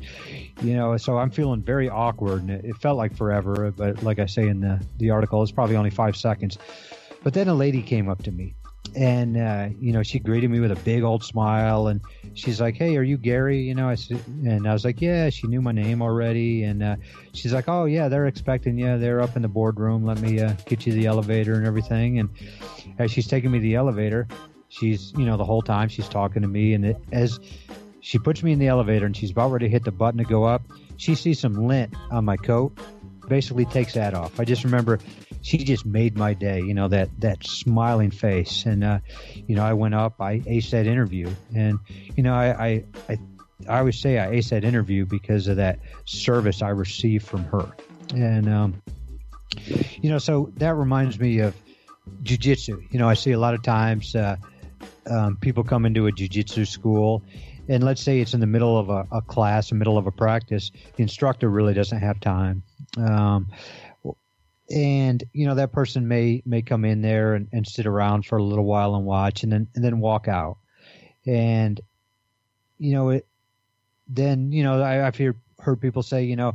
you know, so I'm feeling very awkward, and it, it felt like forever. But like I say in the the article, it's probably only five seconds. But then a lady came up to me and uh, you know she greeted me with a big old smile and she's like hey are you gary? You know i said and i was like yeah she knew my name already and uh, she's like oh yeah they're expecting you. They're up in the boardroom. Let me uh, get you the elevator and everything and as she's taking me to the elevator she's you know the whole time she's talking to me and it, as she puts me in the elevator and she's about ready to hit the button to go up she sees some lint on my coat basically takes that off. I just remember she just made my day. You know that that smiling face, and uh, you know I went up, I aced that interview, and you know I I I, I always say I aced that interview because of that service I received from her, and um, you know so that reminds me of jujitsu. You know I see a lot of times. Uh, um, people come into a jiu-jitsu school and let's say it's in the middle of a, a class, the middle of a practice, the instructor really doesn't have time. Um, and you know that person may may come in there and, and sit around for a little while and watch, and then and then walk out. And you know it. Then you know I, I've heard heard people say you know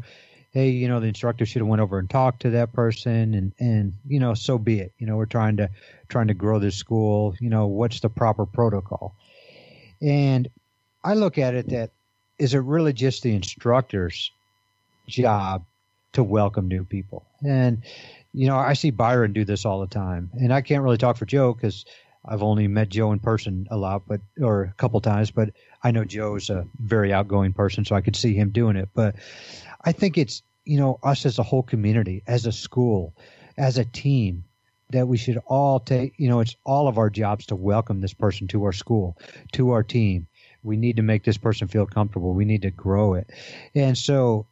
hey, you know, the instructor should have went over and talked to that person and, and, you know, so be it. You know, we're trying to, trying to grow this school. You know, what's the proper protocol? And I look at it that is it really just the instructor's job to welcome new people? And you know, I see Byron do this all the time, and I can't really talk for Joe because I've only met Joe in person a lot, but or a couple times. But I know Joe's a very outgoing person, so I could see him doing it. But I think it's you know us as a whole community, as a school, as a team that we should all take you know it's all of our jobs to welcome this person to our school to our team we need to make this person feel comfortable. We need to grow it. And so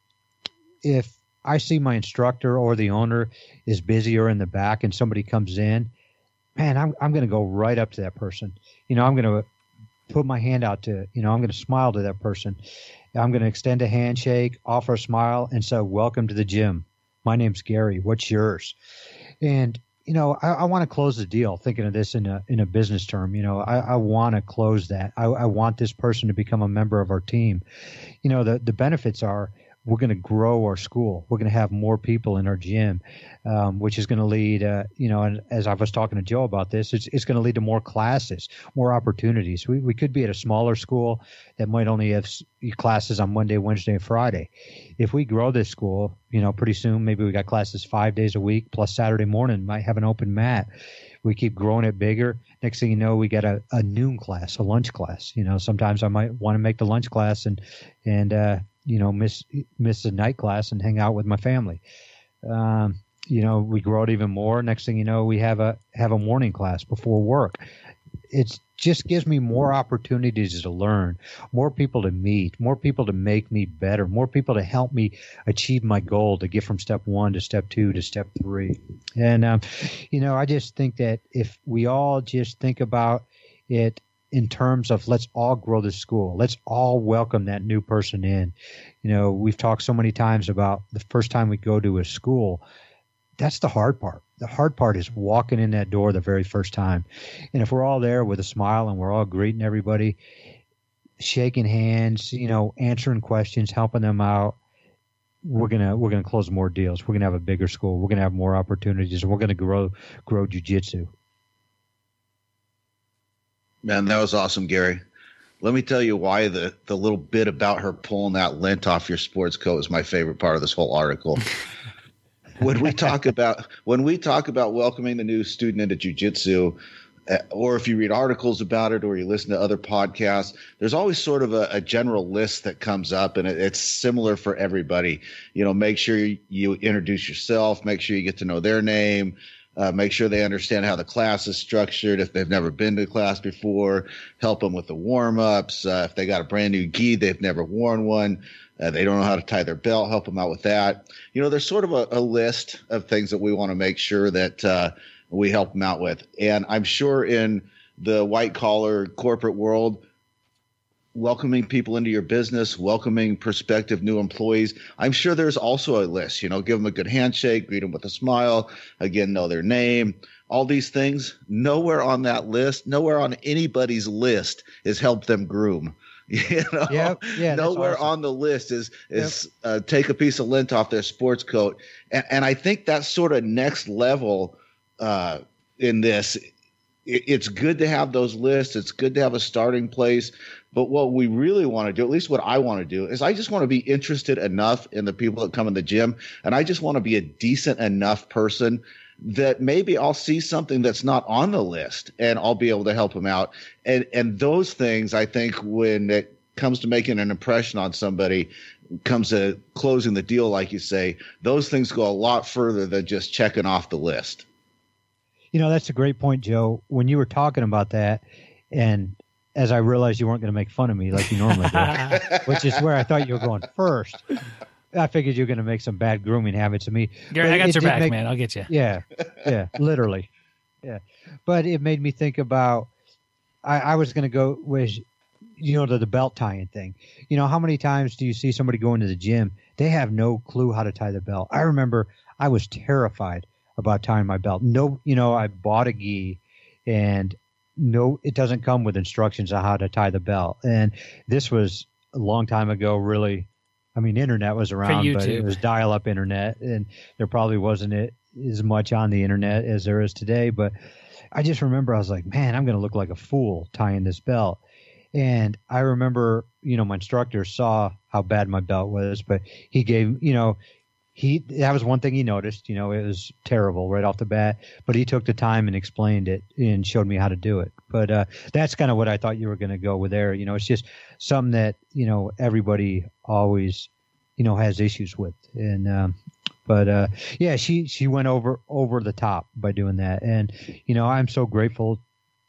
if I see my instructor or the owner is busy or in the back and somebody comes in, man, I'm, I'm going to go right up to that person. You know, I'm going to put my hand out to, you know, I'm going to smile to that person. I'm going to extend a handshake, offer a smile, and say, Welcome to the gym. My name's Gary. What's yours? And you know, I, I want to close the deal. Thinking of this in a in a business term, you know, I, I want to close that. I, I want this person to become a member of our team. You know, the the benefits are we're going to grow our school. We're going to have more people in our gym, um, which is going to lead, uh, you know, and as I was talking to Joe about this, it's, it's going to lead to more classes, more opportunities. We, we could be at a smaller school that might only have classes on Monday, Wednesday, and Friday. If we grow this school, you know, pretty soon, maybe we got classes five days a week plus Saturday morning, might have an open mat. We keep growing it bigger. Next thing you know, we get a, a noon class, a lunch class. You know, sometimes I might want to make the lunch class and, and, uh, you know miss miss a night class and hang out with my family. Um, you know, we grow it even more. Next thing you know, we have a have a morning class before work. It just gives me more opportunities to learn, more people to meet, more people to make me better, more people to help me achieve my goal to get from step one to step two to step three. And um, you know, I just think that if we all just think about it in terms of let's all grow the school. Let's all welcome that new person in. You know, we've talked so many times about the first time we go to a school. That's the hard part. The hard part is walking in that door the very first time. And if we're all there with a smile and we're all greeting everybody, shaking hands, you know, answering questions, helping them out, we're gonna we're gonna close more deals. We're gonna have a bigger school. We're gonna have more opportunities, we're gonna grow grow jujitsu. Man, that was awesome, Gary. Let me tell you why the, the little bit about her pulling that lint off your sports coat is my favorite part of this whole article. when we talk about when we talk about welcoming the new student into jujitsu, uh, or if you read articles about it or you listen to other podcasts, there's always sort of a, a general list that comes up, and it, it's similar for everybody. You know, make sure you, you introduce yourself, make sure you get to know their name, uh, make sure they understand how the class is structured. If they've never been to class before, help them with the warm ups. Uh, if they got a brand new gi, they've never worn one. Uh, they don't know how to tie their belt. Help them out with that. You know, there's sort of a, a list of things that we want to make sure that uh, we help them out with. And I'm sure in the white collar corporate world, welcoming people into your business, welcoming prospective new employees. I'm sure there's also a list, you know, give them a good handshake, greet them with a smile, again, know their name, all these things. Nowhere on that list, nowhere on anybody's list is help them groom. You know, yep. yeah, nowhere awesome. on the list is is yep. uh, take a piece of lint off their sports coat, and, and I think that's sort of next level uh, in this it's good to have those lists. It's good to have a starting place. But what we really want to do, at least what I want to do, is I just want to be interested enough in the people that come in the gym. And I just want to be a decent enough person that maybe I'll see something that's not on the list and I'll be able to help them out. And, and those things, I think when it comes to making an impression on somebody, comes to closing the deal, like you say, those things go a lot further than just checking off the list. You know, that's a great point, Joe. When you were talking about that, and as I realized you weren't going to make fun of me like you normally do, which is where I thought you were going first. I figured you were going to make some bad grooming habits of me. Gary, I got your back, make, man. I'll get you. Yeah, yeah, literally, yeah. But it made me think about. I, I was going to go with, you know, the, the belt tying thing. You know, how many times do you see somebody going to the gym? They have no clue how to tie the belt. I remember I was terrified about tying my belt. No, you know, I bought a gi, and no, it doesn't come with instructions on how to tie the belt. And this was a long time ago, really I mean, internet was around, but it was dial-up internet, and there probably wasn't it as much on the internet as there is today. But I just remember I was like, man, I'm going to look like a fool tying this belt. And I remember, you know, my instructor saw how bad my belt was, but he gave, you know, he that was one thing he noticed. You know, it was terrible right off the bat, but he took the time and explained it and showed me how to do it. But uh, that's kind of what I thought you were going to go with there. You know, it's just something that you know everybody always you know has issues with, and um, but uh, yeah, she she went over over the top by doing that, and you know I'm so grateful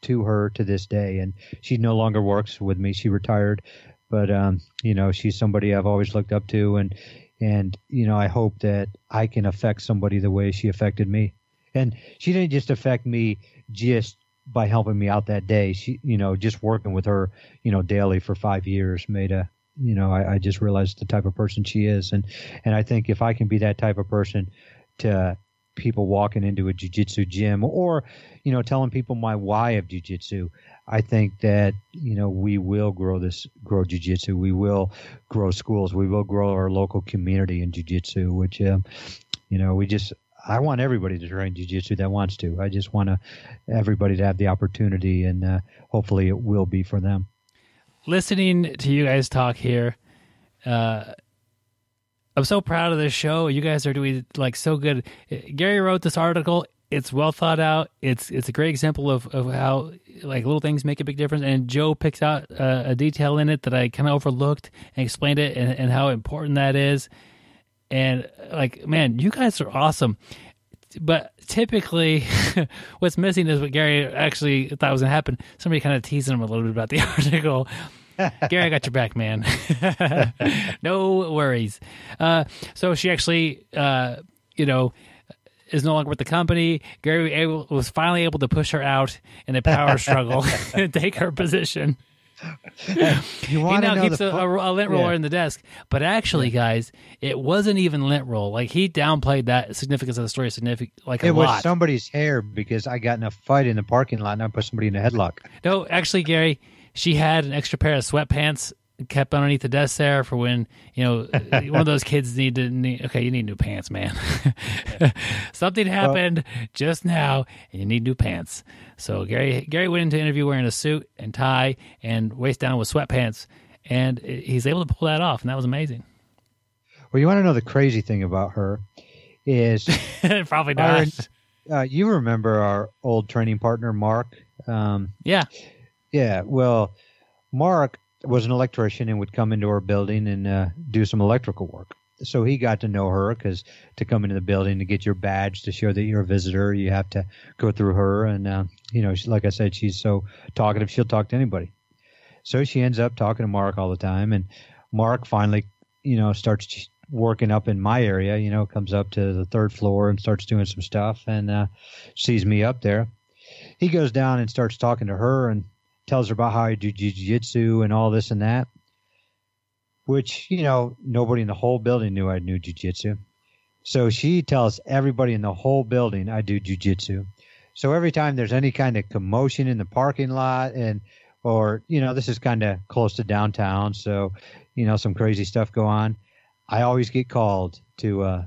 to her to this day, and she no longer works with me. She retired, but um, you know she's somebody I've always looked up to, and and you know I hope that I can affect somebody the way she affected me. And she didn't just affect me just by helping me out that day. She, you know, just working with her, you know, daily for five years made a, you know, I, I just realized the type of person she is, and and I think if I can be that type of person to people walking into a jiu-jitsu gym or you know telling people my why of jiu-jitsu I think that you know we will grow this grow jiu-jitsu. We will grow schools. We will grow our local community in jiu-jitsu. Which um, you know we just I want everybody to train jiu-jitsu that wants to. I just want to everybody to have the opportunity, and uh, hopefully it will be for them. Listening to you guys talk here, uh, I'm so proud of this show. You guys are doing like so good. Gary wrote this article it's well thought out. It's it's a great example of, of how like little things make a big difference. And Joe picks out a, a detail in it that I kind of overlooked and explained it and, and how important that is. And like, man, you guys are awesome. But typically, what's missing is what Gary actually thought was going to happen. Somebody kind of teasing him a little bit about the article. Gary, I got your back, man. no worries. Uh, so she actually, uh, you know, is no longer with the company. Gary able, was finally able to push her out in a power struggle and take her position. he now keeps a, a, a, lint roller yeah. in the desk, but actually, guys, it wasn't even lint roll. Like he downplayed that significance of the story. Significant, like it was lot. somebody's hair because I got in a fight in the parking lot and I put somebody in a headlock. No, actually, Gary, she had an extra pair of sweatpants kept underneath the desk there for when you know one of those kids need to need, okay you need new pants man. Something happened well, just now and you need new pants. So gary gary went into interview wearing a suit and tie and waist down with sweatpants and he's able to pull that off and that was amazing. Well you want to know the crazy thing about her is probably not. our, uh, you remember our old training partner mark? Um, yeah yeah well mark was an electrician and would come into our building and uh, do some electrical work. So he got to know her because to come into the building to get your badge to show that you're a visitor, you have to go through her. And uh, you know, she, like I said, she's so talkative; she'll talk to anybody. So she ends up talking to Mark all the time, and Mark finally, you know, starts working up in my area. You know, comes up to the third floor and starts doing some stuff, and uh, sees me up there. He goes down and starts talking to her, and tells her about how I do jiu-jitsu and all this and that, which, you know, nobody in the whole building knew I knew jiu-jitsu. So she tells everybody in the whole building I do jiu-jitsu. So every time there's any kind of commotion in the parking lot and or you know this is kind of close to downtown so you know some crazy stuff go on i always get called to uh,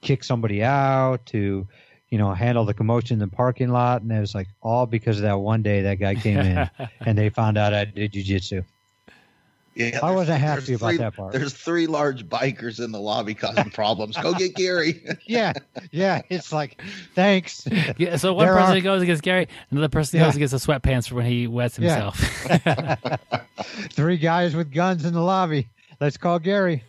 kick somebody out to you know, handle the commotion in the parking lot. And it was like all because of that one day that guy came in and they found out I did jujitsu. Yeah, I wasn't happy about three, that part. There's three large bikers in the lobby causing problems. Go get Gary. yeah, yeah. It's like, thanks. Yeah, so one there person are... goes against Gary, another person yeah. goes against the sweatpants for when he wets himself. Yeah. three guys with guns in the lobby. Let's call Gary.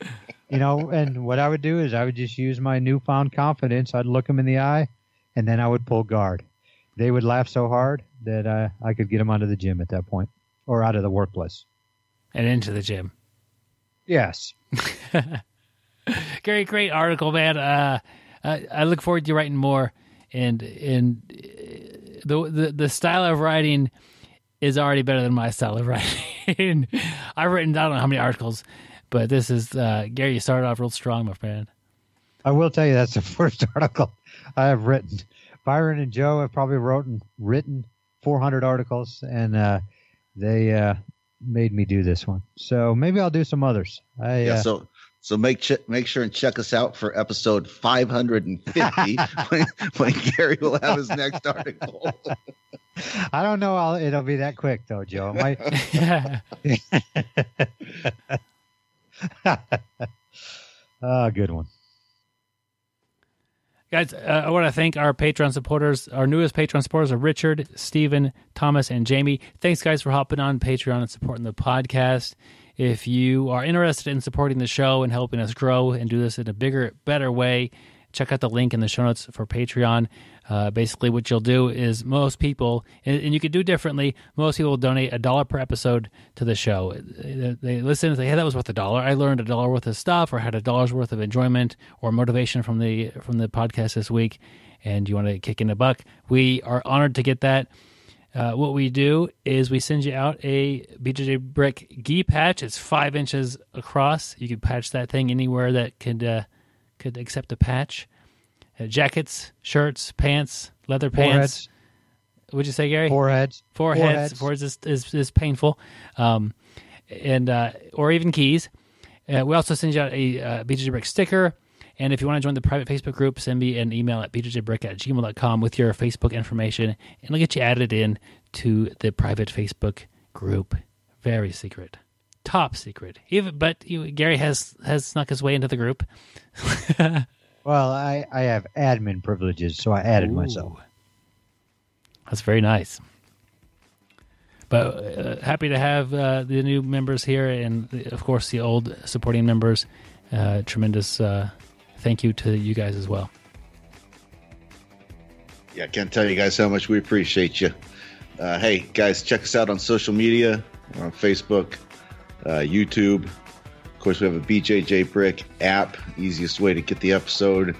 You know, and what I would do is I would just use my newfound confidence. I'd look them in the eye, and then I would pull guard. They would laugh so hard that I, I could get them out of the gym at that point or out of the workplace and into the gym. Yes. Gary, great article, man. Uh, I, I, look forward to you writing more. And and the, the the style of writing is already better than my style of writing. I've written I don't know how many articles, but this is uh, Gary. You started off real strong, my friend. I will tell you that's the first article I have written. Byron and Joe have probably written written 400 articles, and uh, they uh, made me do this one. So maybe I'll do some others. I, yeah. Uh, so so make ch- make sure and check us out for episode 550 when, when Gary will have his next article. I don't know. I'll, it'll be that quick though, Joe. Might... Ah, good one. Guys, uh, I want to thank our Patreon supporters. Our newest Patreon supporters are Richard, Stephen, Thomas, and Jamie. Thanks, guys, for hopping on Patreon and supporting the podcast. If you are interested in supporting the show and helping us grow and do this in a bigger, better way, check out the link in the show notes for Patreon. Uh, basically, what you'll do is most people, and, and, you could do differently. Most people donate a dollar per episode to the show. They listen and say, "Hey, that was worth a dollar. I learned a dollar worth of stuff, or had a dollar's worth of enjoyment or motivation from the from the podcast this week." And you want to kick in a buck? We are honored to get that. Uh, what we do is we send you out a BJJ Brick gi patch. It's five inches across. You can patch that thing anywhere that could uh, could accept a patch uh, jackets, shirts, pants, leather pants. Foreheads. What'd you say, Gary? Foreheads. Foreheads. Foreheads is, is, is painful. Um, and uh, or even keys. Uh, we also send you out a uh, BJJ Brick sticker. And if you want to join the private Facebook group, send me an email at bjjbrick at gmail.com with your Facebook information, and I'll get you added in to the private Facebook group. Very secret. Top secret. Even, but you, Gary has, has snuck his way into the group. Well, I, I have admin privileges, so I added Ooh. myself. That's very nice. But uh, happy to have uh, the new members here, and of course the old supporting members. Uh, tremendous uh, thank you to you guys as well. Yeah, I can't tell you guys how much we appreciate you. Uh, hey, guys, check us out on social media. We're on Facebook, uh, YouTube, of course, we have a BJJ Brick app, easiest way to get the episode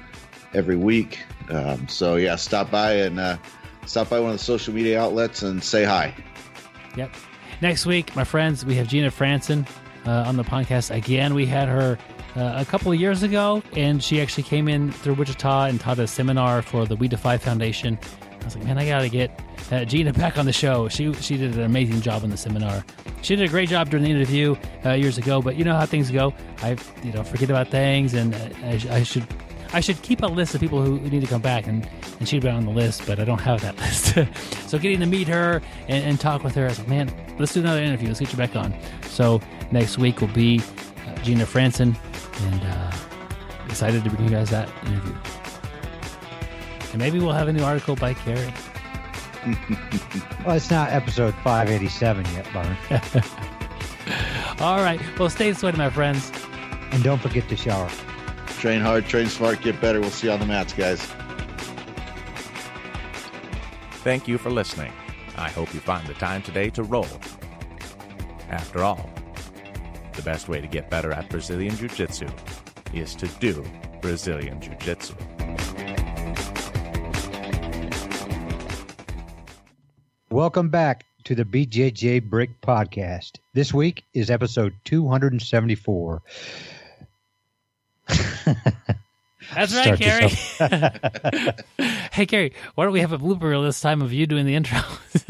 every week. Um, so yeah, stop by and uh, stop by one of the social media outlets and say hi. Yep. Next week, my friends, we have Gina Franson uh, on the podcast again. We had her uh, a couple of years ago, and she actually came in through Wichita and taught a seminar for the We Defy Foundation. I was like, man, I got to get uh, Gina back on the show. She she did an amazing job in the seminar. She did a great job during the interview uh, years ago, but you know how things go. I you know forget about things, and I, I, should I should keep a list of people who need to come back, and, and she'd be on the list, but I don't have that list. so getting to meet her and, and, talk with her, I was like, man, let's do another interview. Let's get you back on. So next week will be uh, Gina Franson, and uh, excited to bring you guys that interview. And maybe we'll have a new article by Carrie well, it's not episode 587 yet, Byron. All right. Well, stay sweaty, my friends. And don't forget to shower. Train hard, train smart, get better. We'll see you on the mats, guys. Thank you for listening. I hope you find the time today to roll. After all, the best way to get better at Brazilian Jiu Jitsu is to do Brazilian Jiu Jitsu. Welcome back to the BJJ Brick Podcast. This week is episode 274. That's right, Gary. hey, Gary, why don't we have a blooper reel this time of you doing the intro?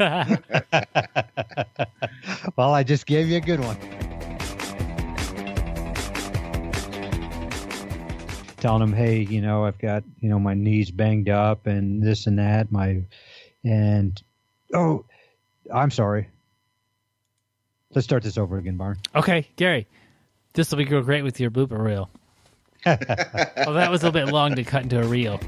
well, I just gave you a good one. Telling them, hey, you know, I've got, you know, my knees banged up and this and that. My, and Oh, I'm sorry. Let's start this over again, Byron. Okay, Gary. This will be great with your blooper reel. well, that was a bit long to cut into a reel.